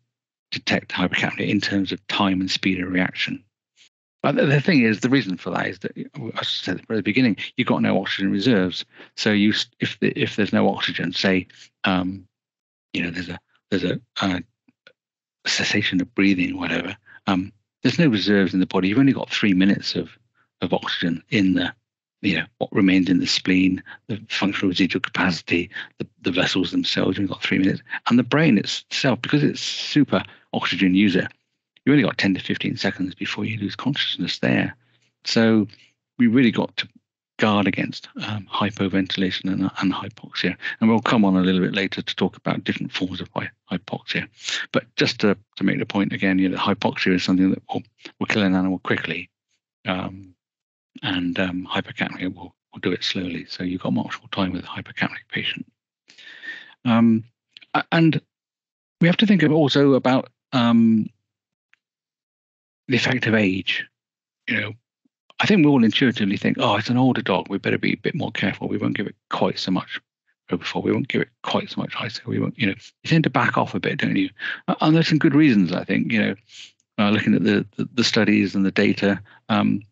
detect hypercapnia in terms of time and speed of reaction. But the thing is, the reason for that is that, I said at the beginning, you've got no oxygen reserves. So you, if the, if there's no oxygen, say, um, you know, there's a there's a, a cessation of breathing, whatever. Um, there's no reserves in the body. You've only got three minutes of of oxygen in the, you know, what remains in the spleen, the functional residual capacity, the, the vessels themselves. You've got three minutes, and the brain itself, because it's super oxygen user you only got 10 to 15 seconds before you lose consciousness there. So we really got to guard against um, hypoventilation and, and, hypoxia. And we'll come on a little bit later to talk about different forms of hypoxia. But just to, to make the point again, you know, hypoxia is something that will, will kill an animal quickly. Um, and um, hypercapnia will, will do it slowly. So you've got much more time with a hypercapnic patient. Um, and we have to think of also about um, the effect of age. You know, I think we all intuitively think, oh, it's an older dog. We better be a bit more careful. We won't give it quite so much before. We won't give it quite so much ice. We won't, you know, you tend to back off a bit, don't you? And there's some good reasons, I think. You know, uh, looking at the, the, the studies and the data, um,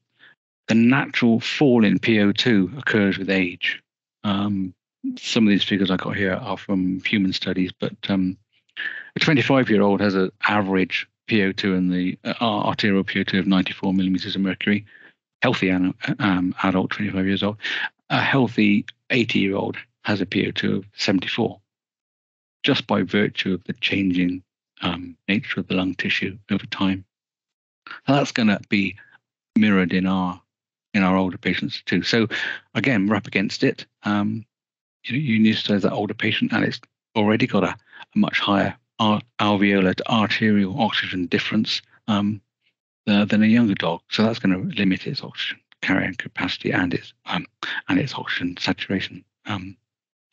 the natural fall in PO2 occurs with age. Um, some of these figures I got here are from human studies, but um, a 25 year old has an average PO2 in the uh, arterial PO2 of 94 millimeters of mercury. Healthy um, adult, 25 years old. A healthy 80 year old has a PO2 of 74, just by virtue of the changing um, nature of the lung tissue over time. And that's going to be mirrored in our in our older patients too. So again, we're up against it. Um, you, you need to that older patient, and it's already got a, a much higher alveolar to arterial oxygen difference um, uh, than a younger dog. So that's going to limit its oxygen carrying capacity and its um, and its oxygen saturation um,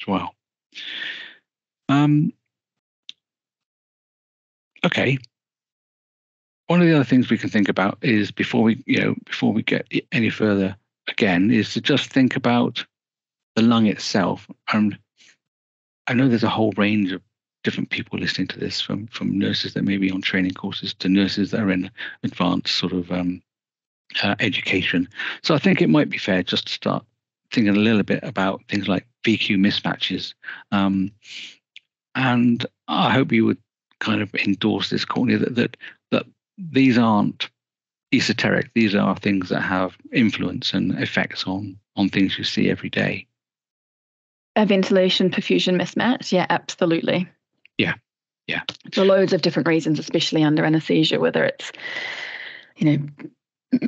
as well. Um, okay. One of the other things we can think about is before we, you know, before we get any further, again, is to just think about the lung itself. And I know there's a whole range of different people listening to this, from from nurses that may be on training courses to nurses that are in advanced sort of um, uh, education. So I think it might be fair just to start thinking a little bit about things like VQ mismatches. Um, and I hope you would kind of endorse this, Courtney, that, that that these aren't esoteric. These are things that have influence and effects on on things you see every day. A ventilation perfusion mismatch, yeah, absolutely. Yeah, yeah. For loads of different reasons, especially under anesthesia, whether it's you know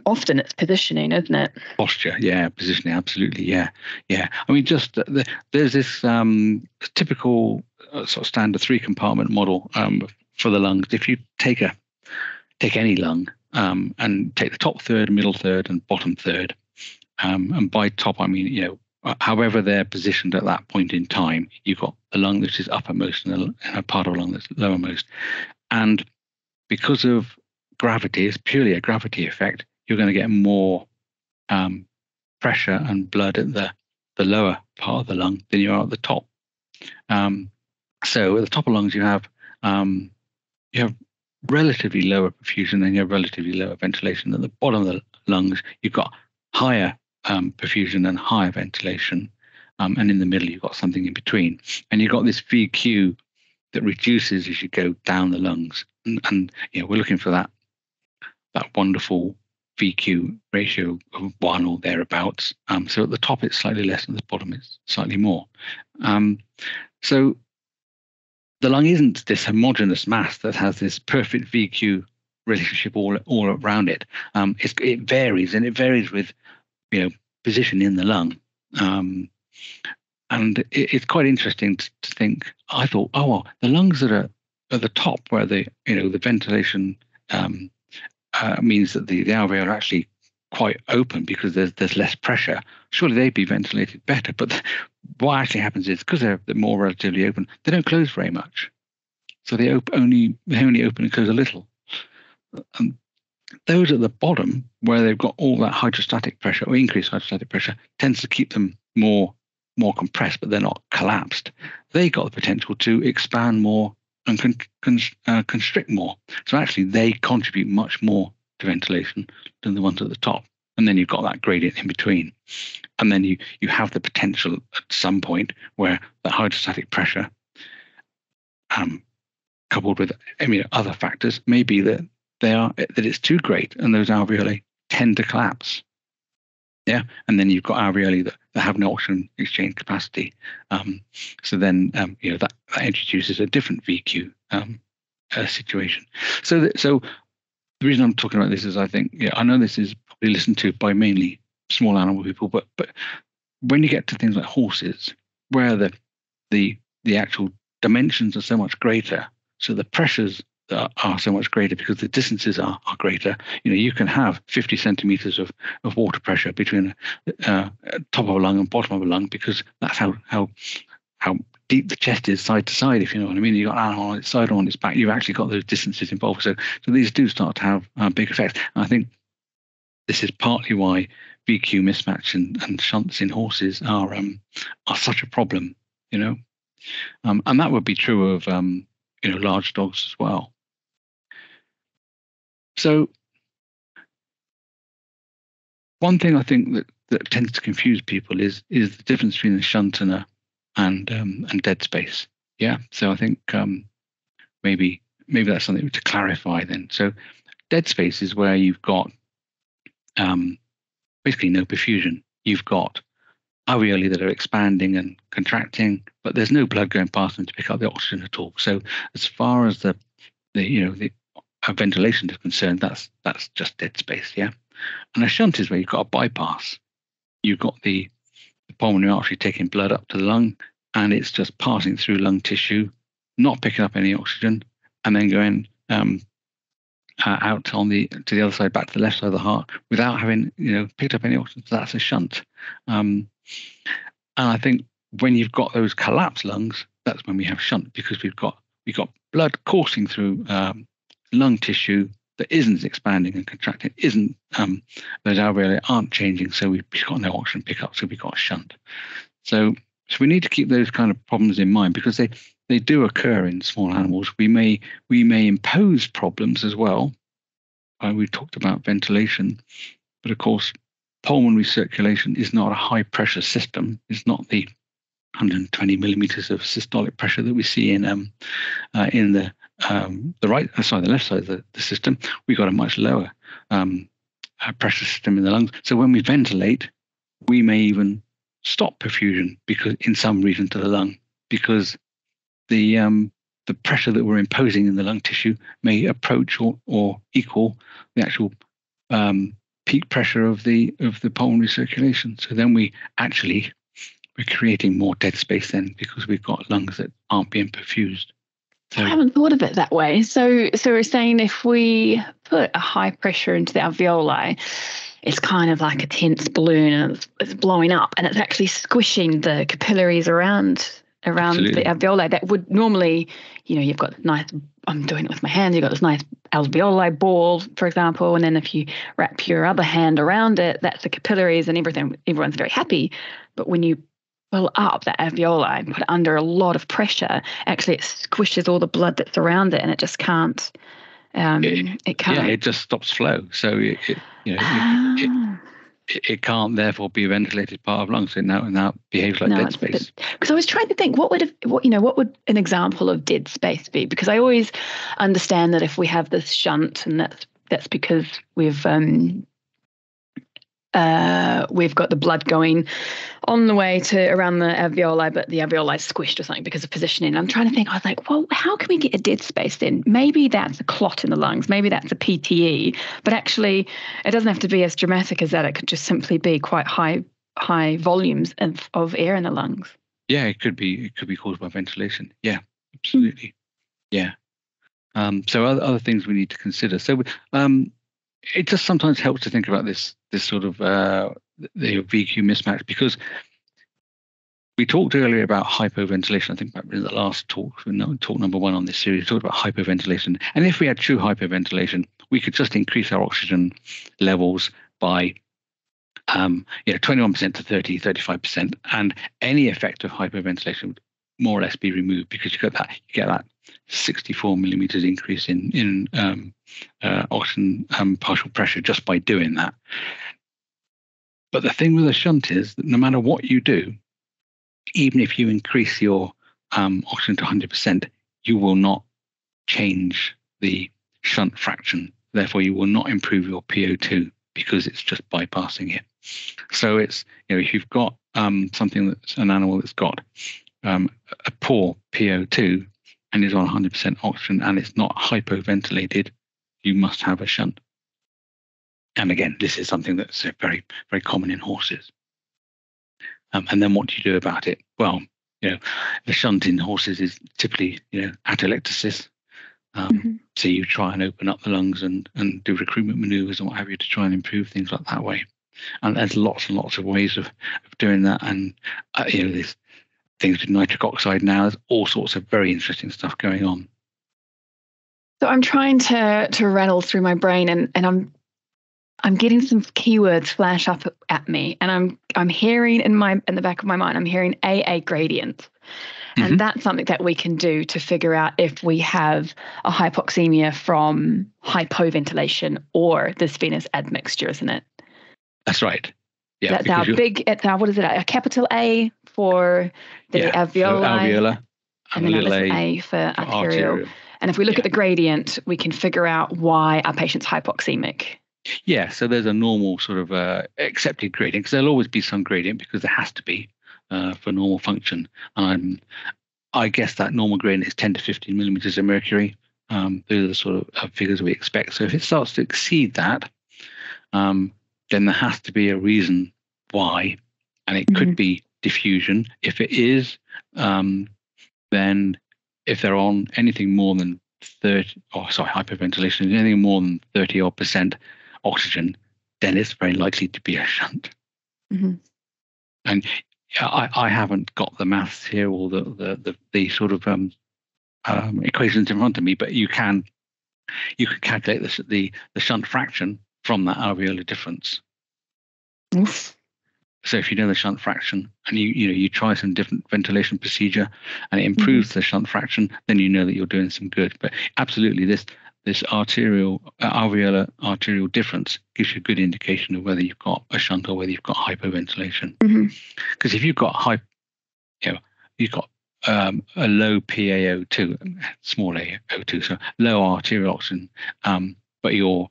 often it's positioning, isn't it? Posture, yeah, positioning, absolutely, yeah, yeah. I mean, just the, there's this um, typical uh, sort of standard three compartment model um, for the lungs. If you take a take any lung um, and take the top third, middle third, and bottom third, um, and by top I mean you know however they're positioned at that point in time, you've got a lung that is uppermost and a, and a part of a lung that's lowermost, and because of gravity, it's purely a gravity effect you're going to get more um, pressure and blood at the, the lower part of the lung than you are at the top. Um, so at the top of lungs, you have um, you have relatively lower perfusion and you have relatively lower ventilation. At the bottom of the lungs, you've got higher um, perfusion and higher ventilation. Um, and in the middle, you've got something in between. And you've got this VQ that reduces as you go down the lungs. And, and you know, we're looking for that that wonderful VQ ratio of one or thereabouts. Um, so at the top it's slightly less, and the bottom it's slightly more. Um, so the lung isn't this homogeneous mass that has this perfect VQ relationship all all around it. Um, it varies, and it varies with you know position in the lung. Um, and it, it's quite interesting to, to, think. I thought, oh, well, the lungs that are at the top, where the you know the ventilation um, uh, means that the, the alveoli are actually quite open because there's there's less pressure. Surely they'd be ventilated better. But [laughs] what actually happens is because they're, they're more relatively open, they don't close very much. So they op- only they only open and close a little. And those at the bottom, where they've got all that hydrostatic pressure or increased hydrostatic pressure, tends to keep them more more compressed, but they're not collapsed. They got the potential to expand more and con, con, uh, constrict more. So actually, they contribute much more to ventilation than the ones at the top. And then you've got that gradient in between. And then you, you have the potential at some point where the hydrostatic pressure, um, coupled with I mean, other factors, may be that they are that it's too great and those alveoli tend to collapse. Yeah, and then you've got alveoli that, that have no oxygen exchange capacity. Um, so then um, you know that, that introduces a different VQ um, uh, situation. So that, so the reason I'm talking about this is I think yeah I know this is probably listened to by mainly small animal people, but but when you get to things like horses, where the the the actual dimensions are so much greater, so the pressures are so much greater because the distances are, are greater. You know, you can have 50 centimeters of, of water pressure between uh, top of a lung and bottom of a lung because that's how how how deep the chest is side to side. If you know what I mean, you've got an animal on its side or on its back. You've actually got those distances involved. So so these do start to have uh, big effects. And I think this is partly why VQ mismatch and, and shunts in horses are um, are such a problem. You know, um, and that would be true of um, you know large dogs as well. So one thing I think that, that tends to confuse people is is the difference between a shunt and a and um, and dead space. Yeah. So I think um, maybe maybe that's something to clarify then. So dead space is where you've got um, basically no perfusion. You've got alveoli that are expanding and contracting, but there's no blood going past them to pick up the oxygen at all. So as far as the the you know the ventilation is concerned, that's that's just dead space. Yeah. And a shunt is where you've got a bypass. You've got the, the pulmonary artery taking blood up to the lung, and it's just passing through lung tissue, not picking up any oxygen, and then going um, uh, out on the to the other side, back to the left side of the heart, without having you know picked up any oxygen. So that's a shunt. Um, and I think when you've got those collapsed lungs, that's when we have shunt because we've got we've got blood coursing through um, lung tissue that isn't expanding and contracting, isn't um, those alveoli aren't changing, so we've got no oxygen pickup, so we've got a shunt. So so we need to keep those kind of problems in mind because they they do occur in small animals. We may we may impose problems as well. Uh, we talked about ventilation, but of course, pulmonary circulation is not a high pressure system. It's not the 120 millimeters of systolic pressure that we see in um, uh, in the um, the right uh, sorry the left side of the, the system. We got a much lower um, uh, pressure system in the lungs. So when we ventilate, we may even stop perfusion because in some region to the lung because the um, the pressure that we're imposing in the lung tissue may approach or, or equal the actual um, peak pressure of the of the pulmonary circulation. So then we actually we're creating more dead space then because we've got lungs that aren't being perfused. I haven't thought of it that way. So so we're saying if we put a high pressure into the alveoli, it's kind of like a tense balloon and it's, it's blowing up and it's actually squishing the capillaries around around Absolutely. the alveoli that would normally, you know, you've got nice, I'm doing it with my hands, you've got this nice alveoli ball, for example, and then if you wrap your other hand around it, that's the capillaries and everything, everyone's very happy. But when you pull up that alveoli and put it under a lot of pressure, actually it squishes all the blood that's around it and it just can't, um, it, it can't. Yeah, it just stops flow. So it, it you know, it, ah it can't therefore be a ventilated part of lungs. It now now behaves like no, dead space. Because I was trying to think, what would have, what you know, what would an example of dead space be? Because I always understand that if we have this shunt, and that's that's because we've um, uh, we've got the blood going on the way to around the alveoli, but the alveoli is squished or something because of positioning. I'm trying to think, I was like, well, how can we get a dead space then? Maybe that's a clot in the lungs, maybe that's a PTE, but actually it doesn't have to be as dramatic as that. It could just simply be quite high high volumes of, of air in the lungs. Yeah, it could be it could be caused by ventilation. Yeah, absolutely. Yeah. Um, so other, other things we need to consider. So um, it just sometimes helps to think about this this sort of uh, the VQ mismatch because we talked earlier about hyperventilation. I think in the last talk, talk number one on this series, we talked about hyperventilation. And if we had true hyperventilation, we could just increase our oxygen levels by um, you know, 21% to 30, 35%, and any effect of hyperventilation would more or less be removed because you get that you get that 64 millimeters increase in in um, uh, oxygen um, partial pressure just by doing that. But the thing with a shunt is that no matter what you do, even if you increase your um, oxygen to 100%, you will not change the shunt fraction. Therefore, you will not improve your PO2 because it's just bypassing it. So it's you know if you've got um, something that's an animal that's got um, a poor PO2 and is on 100% oxygen and it's not hypoventilated, you must have a shunt. And again, this is something that's very, very common in horses. Um, and then what do you do about it? Well, you know, the shunt in horses is typically, you know, atelectasis. Um, mm-hmm. So you try and open up the lungs and, and do recruitment maneuvers and what have you to try and improve things like that way. And there's lots and lots of ways of, of doing that. And, uh, you know, there's things with nitric oxide now. There's all sorts of very interesting stuff going on. So I'm trying to to rattle through my brain and, and I'm I'm getting some keywords flash up at me and I'm I'm hearing in my in the back of my mind, I'm hearing AA gradient. And mm-hmm. that's something that we can do to figure out if we have a hypoxemia from hypoventilation or this venous admixture, isn't it? That's right. Yeah, that's our big, it's our, what is it, a capital A for the yeah, alveoli. alveolar. And, and then a little a, a for, for arterial. arterial. And if we look yeah. at the gradient, we can figure out why our patient's hypoxemic. Yeah, so there's a normal sort of uh, accepted gradient because there'll always be some gradient because there has to be uh, for normal function. Um, I guess that normal gradient is 10 to 15 millimeters of mercury. Um, those are the sort of uh, figures we expect. So if it starts to exceed that, um, then there has to be a reason why, and it mm-hmm. could be diffusion. If it is, um, then if they're on anything more than 30, oh, sorry, hyperventilation, anything more than 30 odd percent oxygen, then it's very likely to be a shunt. Mm-hmm. And I, I haven't got the maths here or the the the, the sort of um, um, equations in front of me, but you can you can calculate this, the the shunt fraction from that alveolar difference. Oof. So if you know the shunt fraction and you you know you try some different ventilation procedure and it improves mm-hmm. the shunt fraction, then you know that you're doing some good. But absolutely, this this arterial uh, alveolar arterial difference gives you a good indication of whether you've got a shunt or whether you've got hypoventilation. Because mm-hmm. if you've got high, you know, you've got um, a low PaO2, small AO2, so low arterial oxygen, um, but your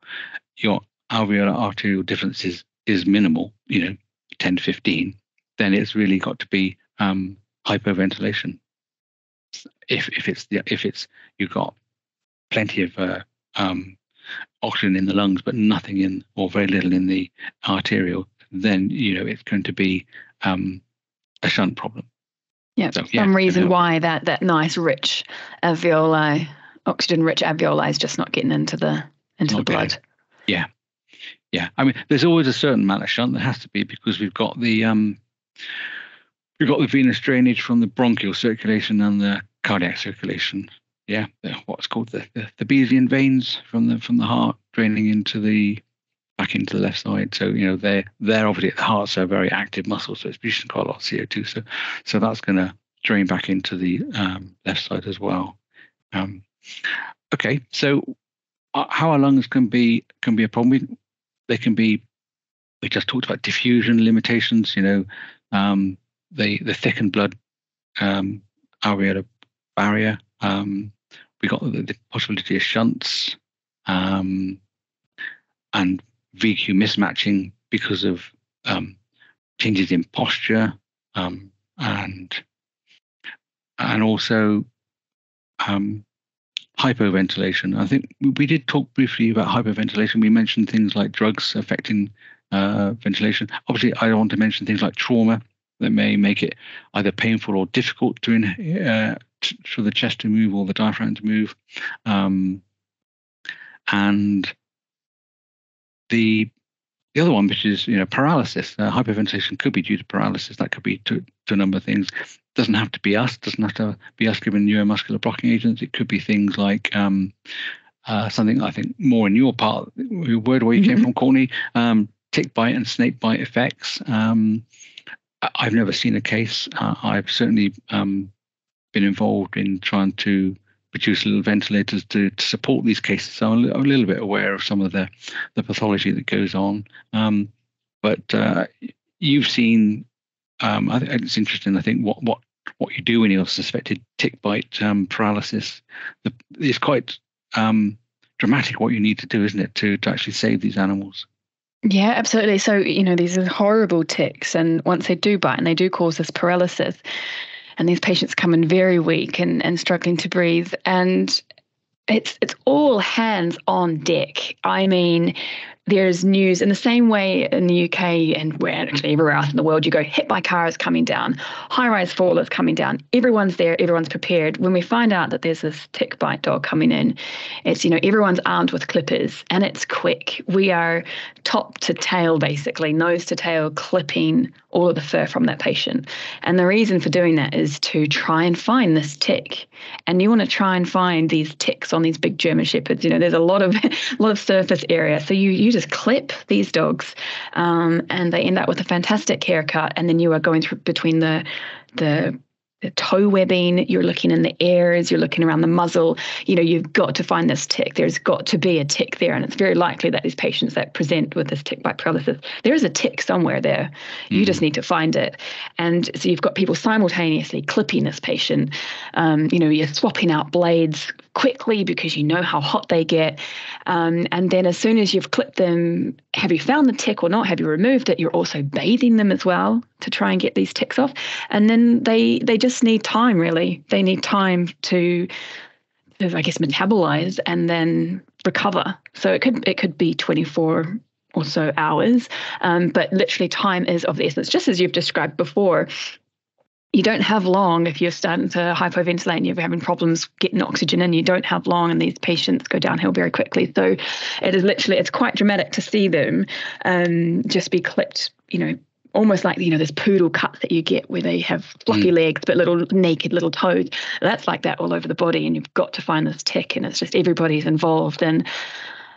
your alveolar arterial difference is, is minimal, you know, 10 to 15, then it's really got to be um, hypoventilation. If if it's the, if it's you've got plenty of uh, um, oxygen in the lungs, but nothing in or very little in the arterial, then you know it's going to be um, a shunt problem. Yeah, so, yeah some reason why that that nice rich alveoli, oxygen rich alveoli is just not getting into the into the blood. Yeah, yeah, I mean, there's always a certain amount of shunt. There has to be because we've got the um, we've got the venous drainage from the bronchial circulation and the cardiac circulation. Yeah, what's called the, the Thebesian veins from the from the heart draining into the back into the left side. So you know they're they're obviously the heart's a very active muscle, so it's producing quite a lot of CO2. So so that's going to drain back into the um, left side as well. Um, okay, so uh, how our lungs can be can be a problem. They can be. We just talked about diffusion limitations. You know, um, the the thickened blood um, alveolar barrier. Um, we got the, the, possibility of shunts um, and VQ mismatching because of um, changes in posture um, and and also um, hypoventilation. I think we did talk briefly about hypoventilation. We mentioned things like drugs affecting uh, ventilation. Obviously, I want to mention things like trauma that may make it either painful or difficult to uh, for the chest to move or the diaphragm to move. Um, and the the other one, which is you know paralysis, uh, hyperventilation could be due to paralysis. That could be to, to a number of things. Doesn't have to be us. Doesn't have to be us giving neuromuscular blocking agents. It could be things like um, uh, something I think more in your part, word where you mm-hmm. came from, Courtney, um, tick bite and snake bite effects. Um, I've never seen a case. Uh, I've certainly um, been involved in trying to produce little ventilators to, to support these cases. So I'm a, little bit aware of some of the, the pathology that goes on. Um, but uh, you've seen, um, I think it's interesting. I think what what what you do when you're suspected tick bite um, paralysis the, is quite um, dramatic. What you need to do, isn't it, to to actually save these animals? Yeah, absolutely. So, you know, these are horrible ticks, and once they do bite and they do cause this paralysis, and these patients come in very weak and, and struggling to breathe. And it's it's all hands on deck. I mean, there's news in the same way in the UK and where actually everywhere else in the world you go hit by cars coming down, high rise fall is coming down. Everyone's there, everyone's prepared. When we find out that there's this tick bite dog coming in, it's you know everyone's armed with clippers and it's quick. We are top to tail basically, nose to tail clipping all of the fur from that patient. And the reason for doing that is to try and find this tick. And you want to try and find these ticks on these big German shepherds. You know, there's a lot of [laughs] a lot of surface area. So you you just clip these dogs, um, and they end up with a fantastic haircut. And then you are going through between the the the toe webbing, you're looking in the ears, you're looking around the muzzle. You know, you've got to find this tick. There's got to be a tick there. And it's very likely that these patients that present with this tick bite paralysis, there is a tick somewhere there. You mm. just need to find it. And so you've got people simultaneously clipping this patient. Um, you know, you're swapping out blades quickly because you know how hot they get. Um, and then as soon as you've clipped them, have you found the tick or not? Have you removed it? You're also bathing them as well to try and get these ticks off. And then they they just need time really. They need time to I guess metabolize and then recover. So it could it could be 24 or so hours, um, but literally time is of the essence. Just as you've described before, you don't have long if you're starting to hypoventilate and you're having problems getting oxygen in you don't have long and these patients go downhill very quickly so it is literally it's quite dramatic to see them um, just be clipped you know almost like you know this poodle cut that you get where they have fluffy mm. legs but little naked little toes that's like that all over the body and you've got to find this tick and it's just everybody's involved and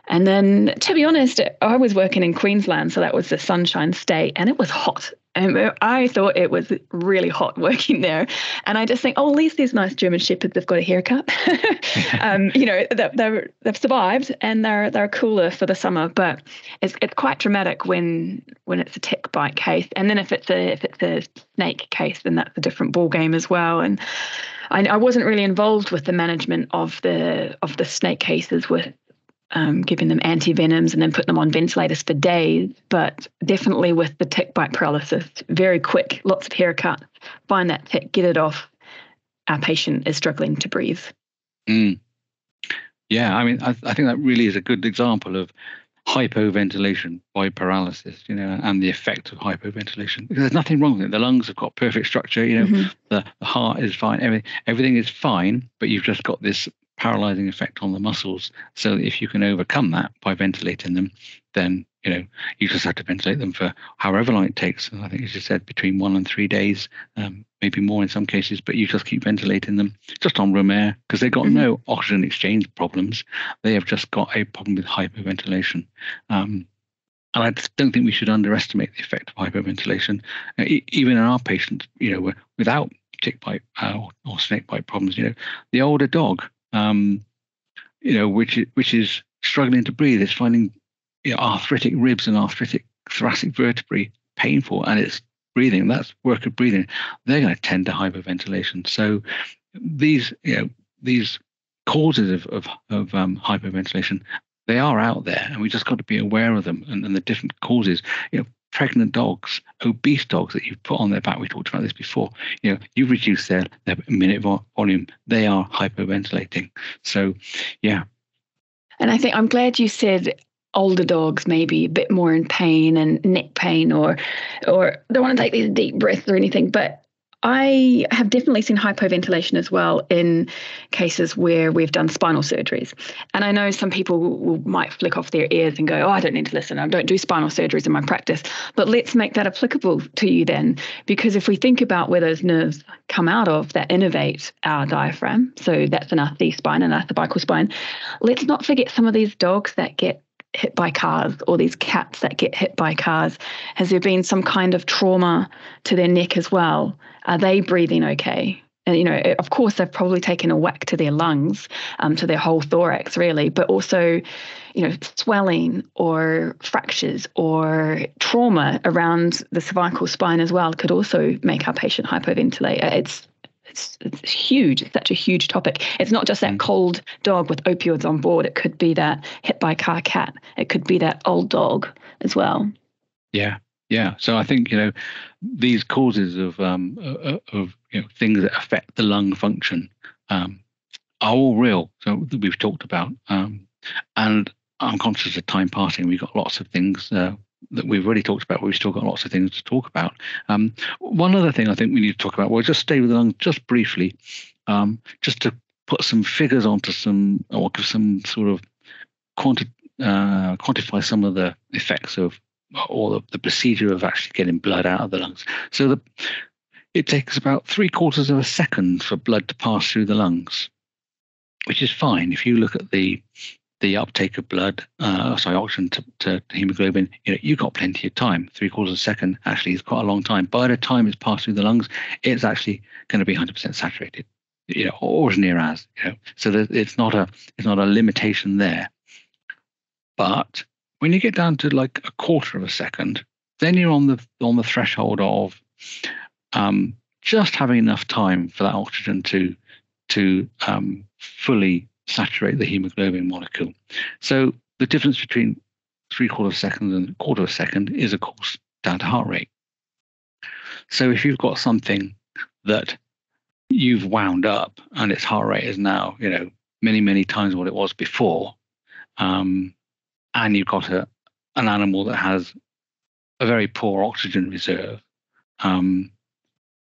and then, to be honest, I was working in Queensland, so that was the sunshine state, and it was hot. And I thought it was really hot working there. And I just think, oh, at least these nice German shepherds have got a haircut. [laughs] um, you know, they're, they've survived and they're they're cooler for the summer. But it's it's quite dramatic when when it's a tick bite case. And then if it's a if it's a snake case, then that's a different ball game as well. And I, I wasn't really involved with the management of the of the snake cases with um, giving them anti-venoms and then putting them on ventilators for days. But definitely with the tick bite paralysis, very quick, lots of haircuts, find that tick, get it off. Our patient is struggling to breathe. Mm. Yeah, I mean, I, I think that really is a good example of hypoventilation by paralysis, you know, and the effect of hypoventilation. Because there's nothing wrong with it. The lungs have got perfect structure, you know, mm-hmm. the, the heart is fine, everything, everything is fine, but you've just got this paralyzing effect on the muscles. So if you can overcome that by ventilating them, then you know you just have to ventilate them for however long it takes. And I think, as you said, between one and three days, um, maybe more in some cases. But you just keep ventilating them just on room air because they've got mm-hmm. no oxygen exchange problems. They have just got a problem with hyperventilation. Um, and I don't think we should underestimate the effect of hyperventilation. Uh, even in our patients, you know, without tick bite uh, or, or snake bite problems, you know, the older dog um, you know, which which is struggling to breathe. It's finding you know, arthritic ribs and arthritic thoracic vertebrae painful, and it's breathing. That's work of breathing. They're going to tend to hyperventilation. So these you know these causes of of, of um, hyperventilation they are out there, and we just got to be aware of them and, and the different causes. You know, pregnant dogs, obese dogs that you've put on their back, we talked about this before, you know, you've reduced their, their minute volume. They are hyperventilating. So, yeah. And I think I'm glad you said older dogs maybe a bit more in pain and neck pain or or don't want to take these deep breaths or anything but I have definitely seen hypoventilation as well in cases where we've done spinal surgeries. And I know some people will, might flick off their ears and go, Oh, I don't need to listen. I don't do spinal surgeries in my practice. But let's make that applicable to you then. Because if we think about where those nerves come out of that innervate our diaphragm, so that's in our C spine and our cervical spine, let's not forget some of these dogs that get hit by cars or these cats that get hit by cars? Has there been some kind of trauma to their neck as well? Are they breathing okay? And, you know, of course, they've probably taken a whack to their lungs, um, to their whole thorax, really, but also, you know, swelling or fractures or trauma around the cervical spine as well could also make our patient hyperventilate. It's it's, it's huge. It's such a huge topic. It's not just that mm. cold dog with opioids on board. It could be that hit by car cat. It could be that old dog as well. Yeah, yeah. So I think you know these causes of um, of you know things that affect the lung function um, are all real. So we've talked about, um, and I'm conscious of time passing. We've got lots of things uh, that we've already talked about, we've still got lots of things to talk about. Um, one other thing I think we need to talk about, we'll just stay with the lung just briefly, um, just to put some figures onto some, or give some sort of quanti- uh, quantify some of the effects of, or the, the procedure of actually getting blood out of the lungs. So the, it takes about three quarters of a second for blood to pass through the lungs, which is fine. If you look at the the uptake of blood, uh, sorry, oxygen to, to, hemoglobin, you know, you've got plenty of time. Three quarters of a second actually is quite a long time. By the time it's passed through the lungs, it's actually going to be 100% saturated, you know, or as near as, you know. So it's not a it's not a limitation there. But when you get down to like a quarter of a second, then you're on the on the threshold of um, just having enough time for that oxygen to to um, fully saturate the hemoglobin molecule. So the difference between three quarters of a second and a quarter of a second is, of course, down to heart rate. So if you've got something that you've wound up and its heart rate is now, you know, many, many times what it was before, um, and you've got a, an animal that has a very poor oxygen reserve, um,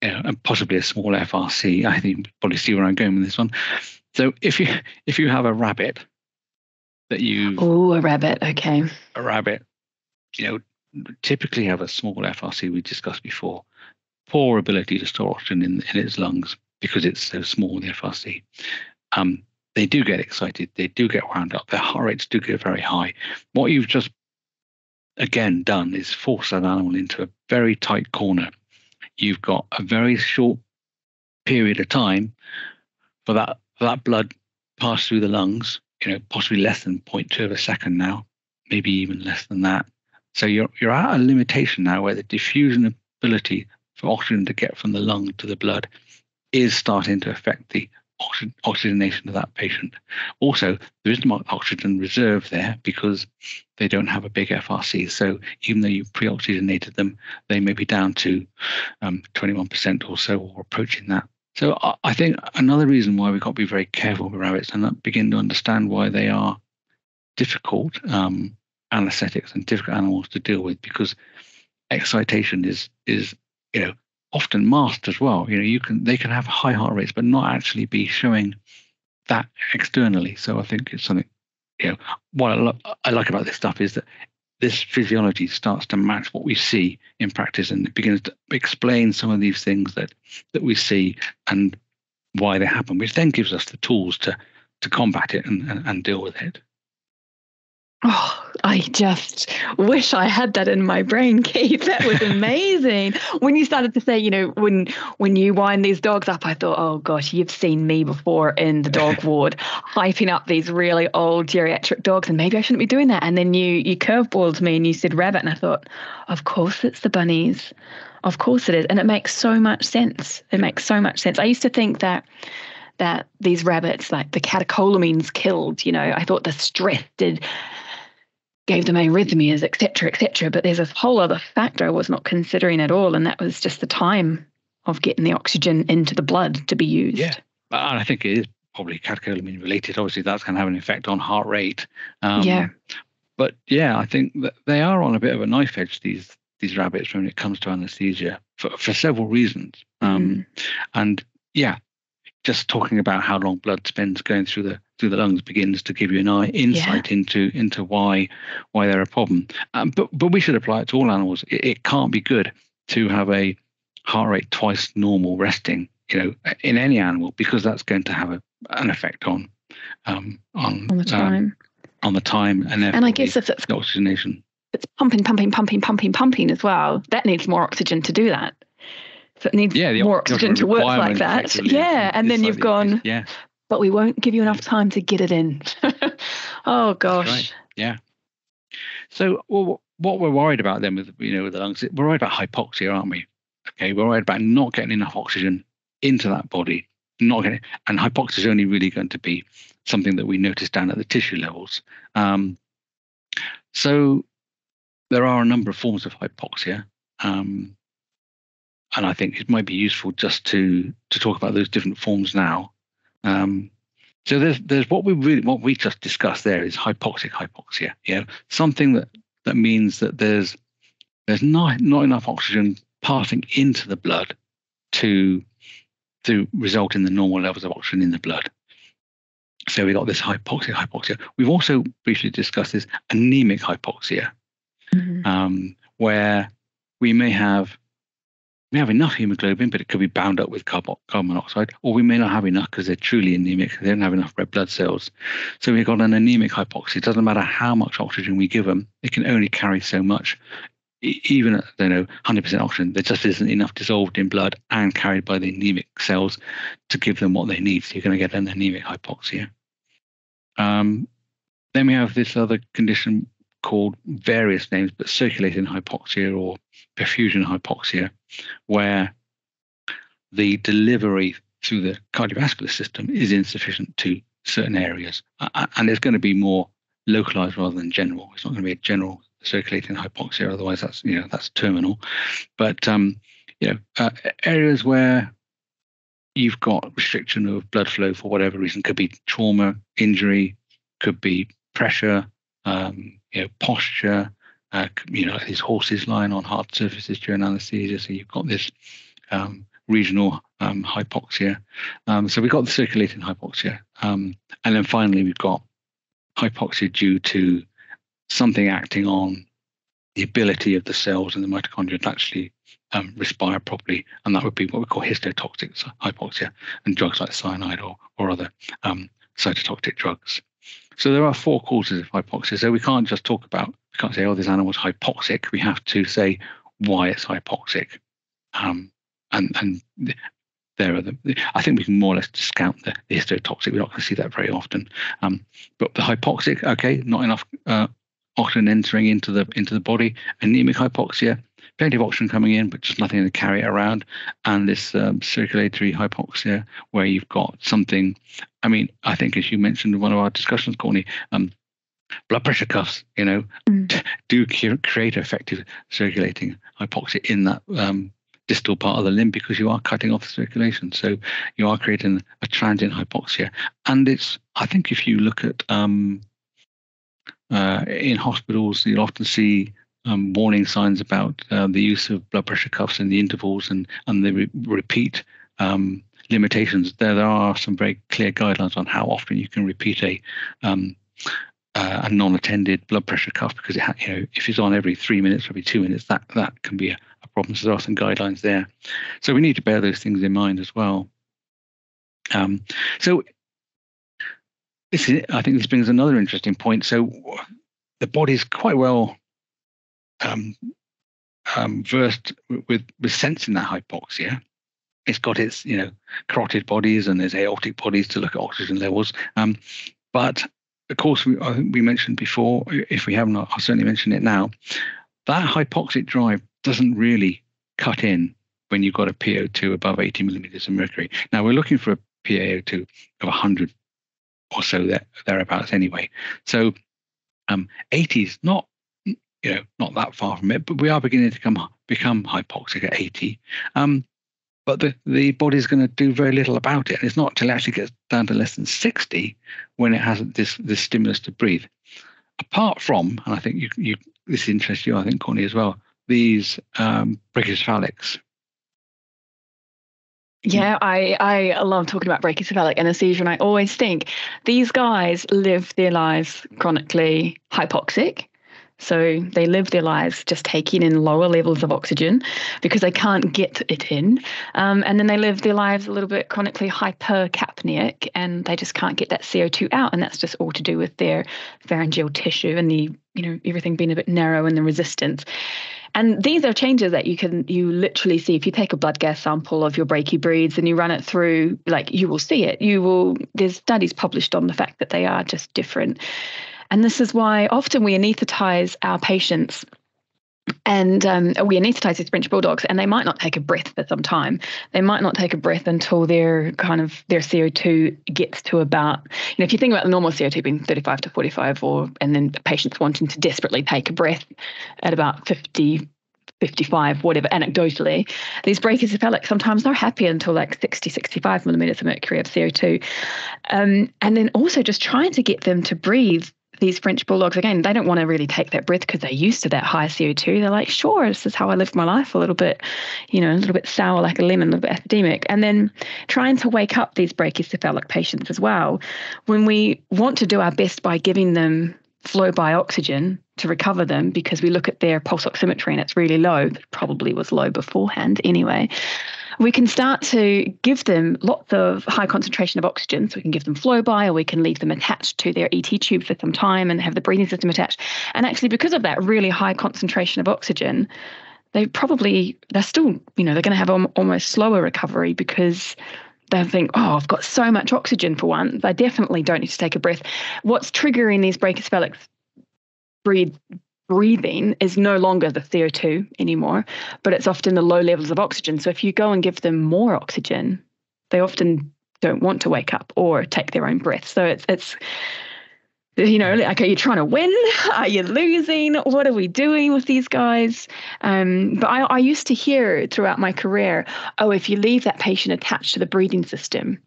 you know, and possibly a small FRC, I think you probably see where I'm going with this one. So if you if you have a rabbit that you oh a rabbit okay. A rabbit you know typically have a small FRC we discussed before. Poor ability to store oxygen in, in its lungs because it's so small the FRC um, they do get excited they do get wound up their heart rates do get very high. What you've just again done is force that animal into a very tight corner. You've got a very short period of time for that that blood pass through the lungs, you know, possibly less than 0.2 of a second now, maybe even less than that. So you're you're at a limitation now where the diffusion ability for oxygen to get from the lung to the blood is starting to affect the oxygenation of that patient. Also, there isn't much oxygen reserve there because they don't have a big FRC. So even though you pre-oxygenated them, they may be down to um, 21% or so, or approaching that. So I think another reason why we've got to be very careful with rabbits and begin to understand why they are difficult um, anesthetics and difficult animals to deal with because excitation is is you know often masked as well. You know you can they can have high heart rates but not actually be showing that externally. So I think it's something you know what I, lo- I like about this stuff is that this physiology starts to match what we see in practice and it begins to explain some of these things that that we see and why they happen, which then gives us the tools to to combat it and, and, and deal with it. Oh, I just wish I had that in my brain, [laughs] Keith. That was amazing. when you started to say, you know, when when you wind these dogs up, I thought, oh gosh, you've seen me before in the dog [laughs] ward, hyping up these really old geriatric dogs, and maybe I shouldn't be doing that. And then you you curveballed me and you said rabbit, and I thought, of course it's the bunnies. Of course it is. And it makes so much sense. It makes so much sense. I used to think that that these rabbits, like the catecholamines killed, you know, I thought the stress did gave them arrhythmias, etc., etc. But there's a whole other factor I was not considering at all, and that was just the time of getting the oxygen into the blood to be used. Yeah, and I think it is probably catecholamine related. Obviously, that's going to have an effect on heart rate. Um, yeah. But yeah, I think that they are on a bit of a knife edge these these rabbits when it comes to anesthesia for, for several reasons. Um, mm. And yeah, just talking about how long blood spends going through the through the lungs begins to give you an eye insight yeah. into into why why they're a problem. Um, but but we should apply it to all animals. It, it, can't be good to have a heart rate twice normal resting, you know, in any animal because that's going to have a, an effect on um, on, on the time. Um, on the time and and I guess if it's the oxygenation. It's pumping, pumping, pumping, pumping, pumping as well. That needs more oxygen to do that. So it needs yeah, more oxygen to work like that. Yeah, and then you've gone. Yeah. But we won't give you enough time to get it in. [laughs] oh gosh. Right. Yeah. So well, what we're worried about then with you know with the lungs, we're worried about hypoxia, aren't we? Okay, we're worried about not getting enough oxygen into that body, not getting, and hypoxia is only really going to be something that we notice down at the tissue levels. Um, so there are a number of forms of hypoxia. Um, and I think it might be useful just to to talk about those different forms now. Um, so there's there's what we really what we just discussed there is hypoxic hypoxia. Yeah, something that that means that there's there's not not enough oxygen passing into the blood to to result in the normal levels of oxygen in the blood. So we got this hypoxic hypoxia. We've also briefly discussed this anemic hypoxia, mm-hmm. um, where we may have we have enough hemoglobin, but it could be bound up with carbon, monoxide, or we may not have enough because they're truly anemic. They don't have enough red blood cells. So we've got an anemic hypoxia. It doesn't matter how much oxygen we give them, it can only carry so much. Even at you know 100% oxygen, there just isn't enough dissolved in blood and carried by the anemic cells to give them what they need. So you're going to get an anemic hypoxia. Um, then we have this other condition called various names, but circulating hypoxia or perfusion hypoxia, where the delivery through the cardiovascular system is insufficient to certain areas. And it's going to be more localized rather than general. It's not going to be a general circulating hypoxia, otherwise that's you know that's terminal. But um, you know uh, areas where you've got restriction of blood flow for whatever reason could be trauma, injury, could be pressure, um, you know, posture, uh, you know, these horses lying on hard surfaces during anesthesia. So you've got this um, regional um, hypoxia. Um, so we've got the circulating hypoxia. Um, and then finally, we've got hypoxia due to something acting on the ability of the cells in the mitochondria to actually um, respire properly. And that would be what we call histotoxic hypoxia and drugs like cyanide or, or other um, cytotoxic drugs. So there are four causes of hypoxia. So we can't just talk about, we can't say, oh, this animal's hypoxic. We have to say why it's hypoxic. Um, and and there are the, I think we can more or less discount the, the histotoxic. We're not going to see that very often. Um, but the hypoxic, okay, not enough uh, oxygen entering into the into the body. Anemic hypoxia, plenty of oxygen coming in, but just nothing to carry it around. And this um, circulatory hypoxia, where you've got something. I mean, I think as you mentioned in one of our discussions, Courtney, um, blood pressure cuffs, you know, mm. do create effective circulating hypoxia in that um, distal part of the limb because you are cutting off the circulation. So you are creating a transient hypoxia. And it's, I think, if you look at um, uh, in hospitals, you'll often see um, warning signs about uh, the use of blood pressure cuffs in the intervals and and the re- repeat um, limitations. There, there are some very clear guidelines on how often you can repeat a um, uh, a non-attended blood pressure cuff because it ha- you know if it's on every three minutes, or every two minutes, that that can be a, a problem. So there are some guidelines there. So we need to bear those things in mind as well. Um, so this is, I think this brings another interesting point. So the body's quite well um, um, versed with, with sensing that hypoxia. It's got its, you know, carotid bodies and there's aortic bodies to look at oxygen levels. Um, but of course, we, I think we mentioned before, if we haven't, I'll certainly mention it now. That hypoxic drive doesn't really cut in when you've got a PO2 above 80 millimeters of mercury. Now, we're looking for a PaO2 of 100 or so there, thereabouts anyway. So um, 80 is not you know, not that far from it, but we are beginning to come, become hypoxic at 80. Um, but the, the body's going to do very little about it. And it's not until it actually gets down to less than 60 when it has this, this stimulus to breathe. Apart from, and I think you, you this interests you, I think, Courtney, as well, these um, brachycephalics. Yeah, I, I love talking about brachycephalic anesthesia, and I always think these guys live their lives chronically hypoxic so they live their lives just taking in lower levels of oxygen because they can't get it in. Um, and then they live their lives a little bit chronically hypercapnic and they just can't get that CO2 out. And that's just all to do with their pharyngeal tissue and the, you know, everything being a bit narrow and the resistance. And these are changes that you can you literally see if you take a blood gas sample of your brachy breeds and you run it through, like you will see it. You will there's studies published on the fact that they are just different. And this is why often we anesthetize our patients and um, we anesthetize these French bulldogs, and they might not take a breath for some time. They might not take a breath until their kind of their CO2 gets to about, you know, if you think about the normal CO2 being 35 to 45, or and then patients wanting to desperately take a breath at about 50, 55, whatever, anecdotally, these brachycephalic sometimes they're happy until like 60, 65 millimeters of mercury of CO2. Um, and then also just trying to get them to breathe these French bulldogs, again, they don't want to really take that breath because they're used to that high CO2. They're like, sure, this is how I live my life, a little bit, you know, a little bit sour like a lemon, a little bit acidemic. And then trying to wake up these brachycephalic patients as well. When we want to do our best by giving them flow by oxygen, to recover them because we look at their pulse oximetry and it's really low, it probably was low beforehand anyway. We can start to give them lots of high concentration of oxygen. So we can give them flow by, or we can leave them attached to their ET tube for some time and have the breathing system attached. And actually, because of that really high concentration of oxygen, they probably, they're still, you know, they're going to have almost slower recovery because they think, oh, I've got so much oxygen for once. I definitely don't need to take a breath. What's triggering these brachycephalic breathe, breathing is no longer the CO2 anymore, but it's often the low levels of oxygen. So if you go and give them more oxygen, they often don't want to wake up or take their own breath. So it's it's you know, like, are you trying to win? Are you losing? What are we doing with these guys? Um, but I, I used to hear throughout my career, oh, if you leave that patient attached to the breathing system,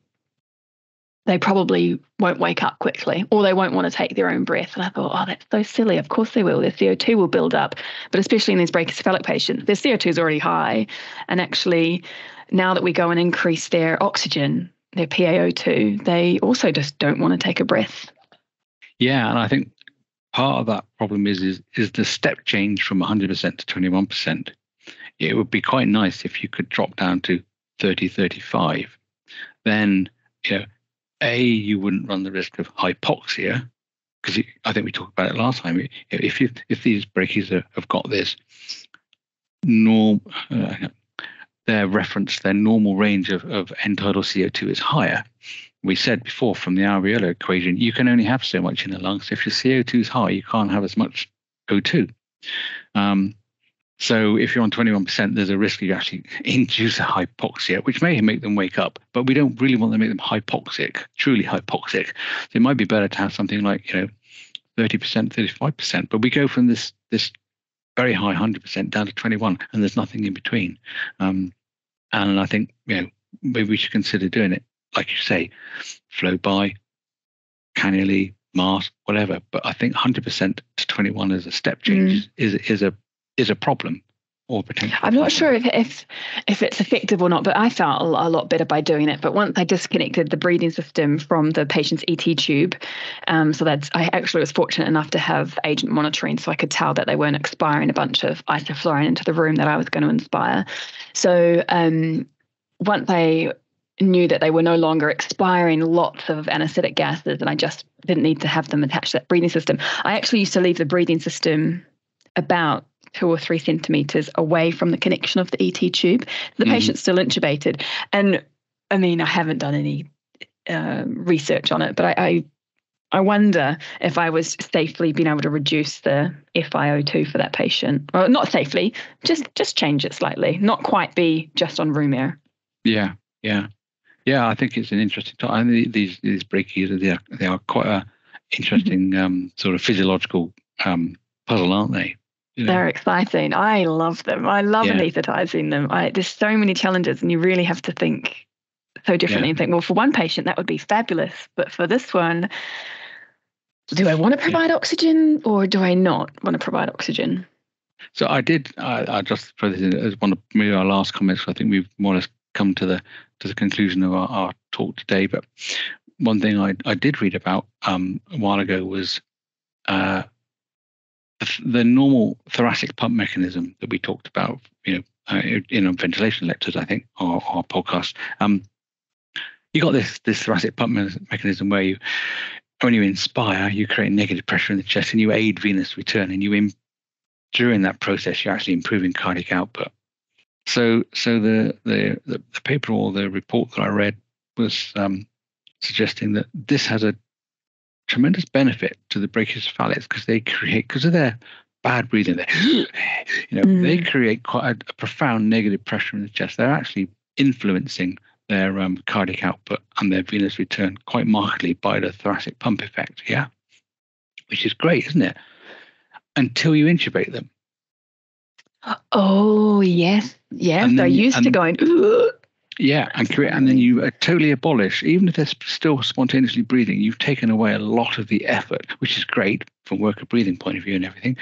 they probably won't wake up quickly or they won't want to take their own breath. And I thought, oh, that's so silly. Of course they will. Their CO2 will build up. But especially in these brachycephalic patients, their CO2 is already high. And actually, now that we go and increase their oxygen, their PaO2, they also just don't want to take a breath. Yeah, and I think part of that problem is is, is the step change from 100% to 21%. It would be quite nice if you could drop down to 30, 35. Then, you know, A, you wouldn't run the risk of hypoxia, because I think we talked about it last time. If if these brachies have got this norm, uh, their reference, their normal range of, of end tidal CO2 is higher, we said before from the alveolar equation, you can only have so much in the lungs. If your CO2 is high, you can't have as much O2. Um, so if you're on 21%, there's a risk you actually [laughs] induce a hypoxia, which may make them wake up, but we don't really want to make them hypoxic, truly hypoxic. So it might be better to have something like, you know, 30%, 35%. But we go from this this very high 100% down to 21, and there's nothing in between. Um, and I think, you know, maybe we should consider doing it like you say, flow by, cannulae, mask, whatever. But I think 100% to 21 as a step change mm. is is a is a problem or potential. I'm not sure if, if if it's effective or not, but I felt a, a, lot better by doing it. But once I disconnected the breathing system from the patient's ET tube, um, so that's I actually was fortunate enough to have agent monitoring, so I could tell that they weren't expiring a bunch of isoflurane into the room that I was going to inspire. So um, once I knew that they were no longer expiring lots of anesthetic gases and I just didn't need to have them attached to that breathing system. I actually used to leave the breathing system about two or three centimeters away from the connection of the ET tube. The mm. patient's still intubated. And I mean, I haven't done any uh, research on it, but I, I I wonder if I was safely being able to reduce the FiO2 for that patient. Well, not safely, just just change it slightly, not quite be just on room air. Yeah, yeah. Yeah, I think it's an interesting time. These these brachies they are they are quite a interesting mm-hmm. um, sort of physiological um, puzzle, aren't they? They're exciting. I love them. I love yeah. anesthetizing them. I, there's so many challenges, and you really have to think so differently yeah. and think, well, for one patient that would be fabulous, but for this one, do I want to provide yeah. oxygen or do I not want to provide oxygen? So I did. I, I just put this in as one of maybe our last comments. I think we've more or less come to the to the conclusion of our, our talk today. But one thing I, I did read about um, a while ago was uh, the, the, normal thoracic pump mechanism that we talked about, you know, uh, in our ventilation lectures, I think, or our podcast. Um, you got this this thoracic pump mechanism where you, when you inspire, you create negative pressure in the chest and you aid venous return, and you in, during that process, you're actually improving cardiac output. So, so the, the, the, the paper or the report that I read was um, suggesting that this has a tremendous benefit to the brachycephalics because they create, because of their bad breathing, they, [sighs] you know, mm. they create quite a, a, profound negative pressure in the chest. They're actually influencing their um, cardiac output and their venous return quite markedly by the thoracic pump effect. Yeah, which is great, isn't it? Until you intubate them. [gasps] Oh yes, yes. They're used and, to going. [gasps] Ugh. Yeah, and create, and then you uh, totally abolish, even if they're still spontaneously breathing, you've taken away a lot of the effort, which is great from worker breathing point of view and everything.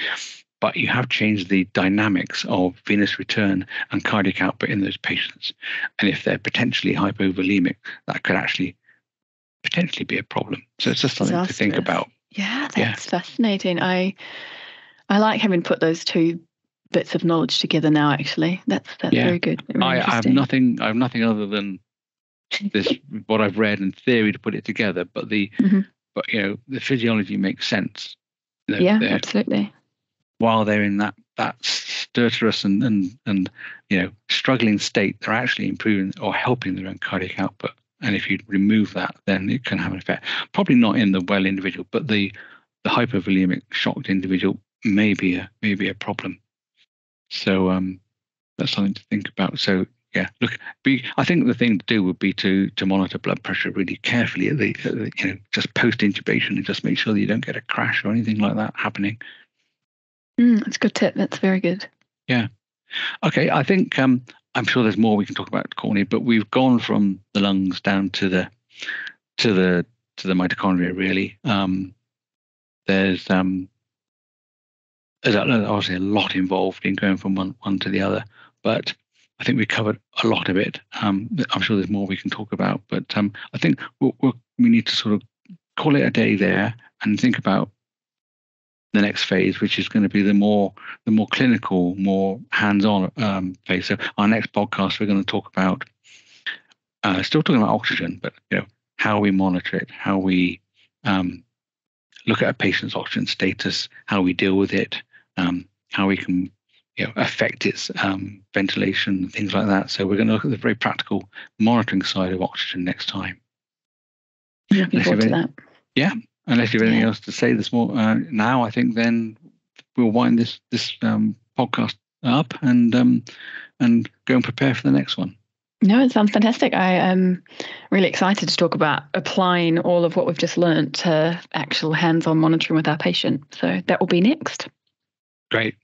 But you have changed the dynamics of venous return and cardiac output in those patients. And if they're potentially hypovolemic, that could actually potentially be a problem. So it's just something to think about. Yeah, that's yeah. fascinating. I I like having put those two bits of knowledge together now. Actually, that's that's yeah. very good. Really I, I have nothing. I have nothing other than [laughs] this what I've read in theory to put it together. But the mm-hmm. but you know the physiology makes sense. They're, yeah, they're, absolutely. While they're in that that stertorous and and and you know struggling state, they're actually improving or helping their own cardiac output. And if you remove that, then it can have an effect. Probably not in the well individual, but the the hypovolemic shocked individual may be a may be a problem. So um, that's something to think about. So yeah, look, be, I think the thing to do would be to to monitor blood pressure really carefully at the, at the you know just post intubation and just make sure that you don't get a crash or anything like that happening. Mm, that's a good tip. That's very good. Yeah. Okay. I think um, I'm sure there's more we can talk about, Courtney, but we've gone from the lungs down to the to the to the mitochondria. Really, um, there's um, there's obviously a lot involved in going from one one to the other, but I think we covered a lot of it. Um, I'm sure there's more we can talk about, but um, I think we'll, we'll, we need to sort of call it a day there and think about the next phase, which is going to be the more the more clinical, more hands-on um, phase. So our next podcast, we're going to talk about uh, still talking about oxygen, but you know how we monitor it, how we um, look at a patient's oxygen status, how we deal with it, um, how we can you know, affect its um, ventilation, things like that. So we're going to look at the very practical monitoring side of oxygen next time. Looking forward to that. Yeah, unless you have anything yeah. else to say this more uh, now, I think then we'll wind this this um, podcast up and um, and go and prepare for the next one. No, it sounds fantastic. I am really excited to talk about applying all of what we've just learned to actual hands-on monitoring with our patient. So that will be next. Great.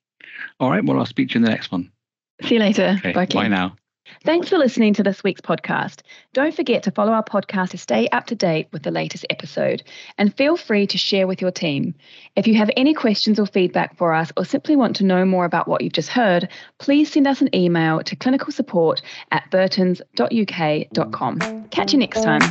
All right. Well, I'll speak to you in the next one. See you later. Okay, bye, bye now. Thanks for listening to this week's podcast. Don't forget to follow our podcast to stay up to date with the latest episode and feel free to share with your team. If you have any questions or feedback for us or simply want to know more about what you've just heard, please send us an email to clinicalsupport at burtons.uk.com. Catch you next time.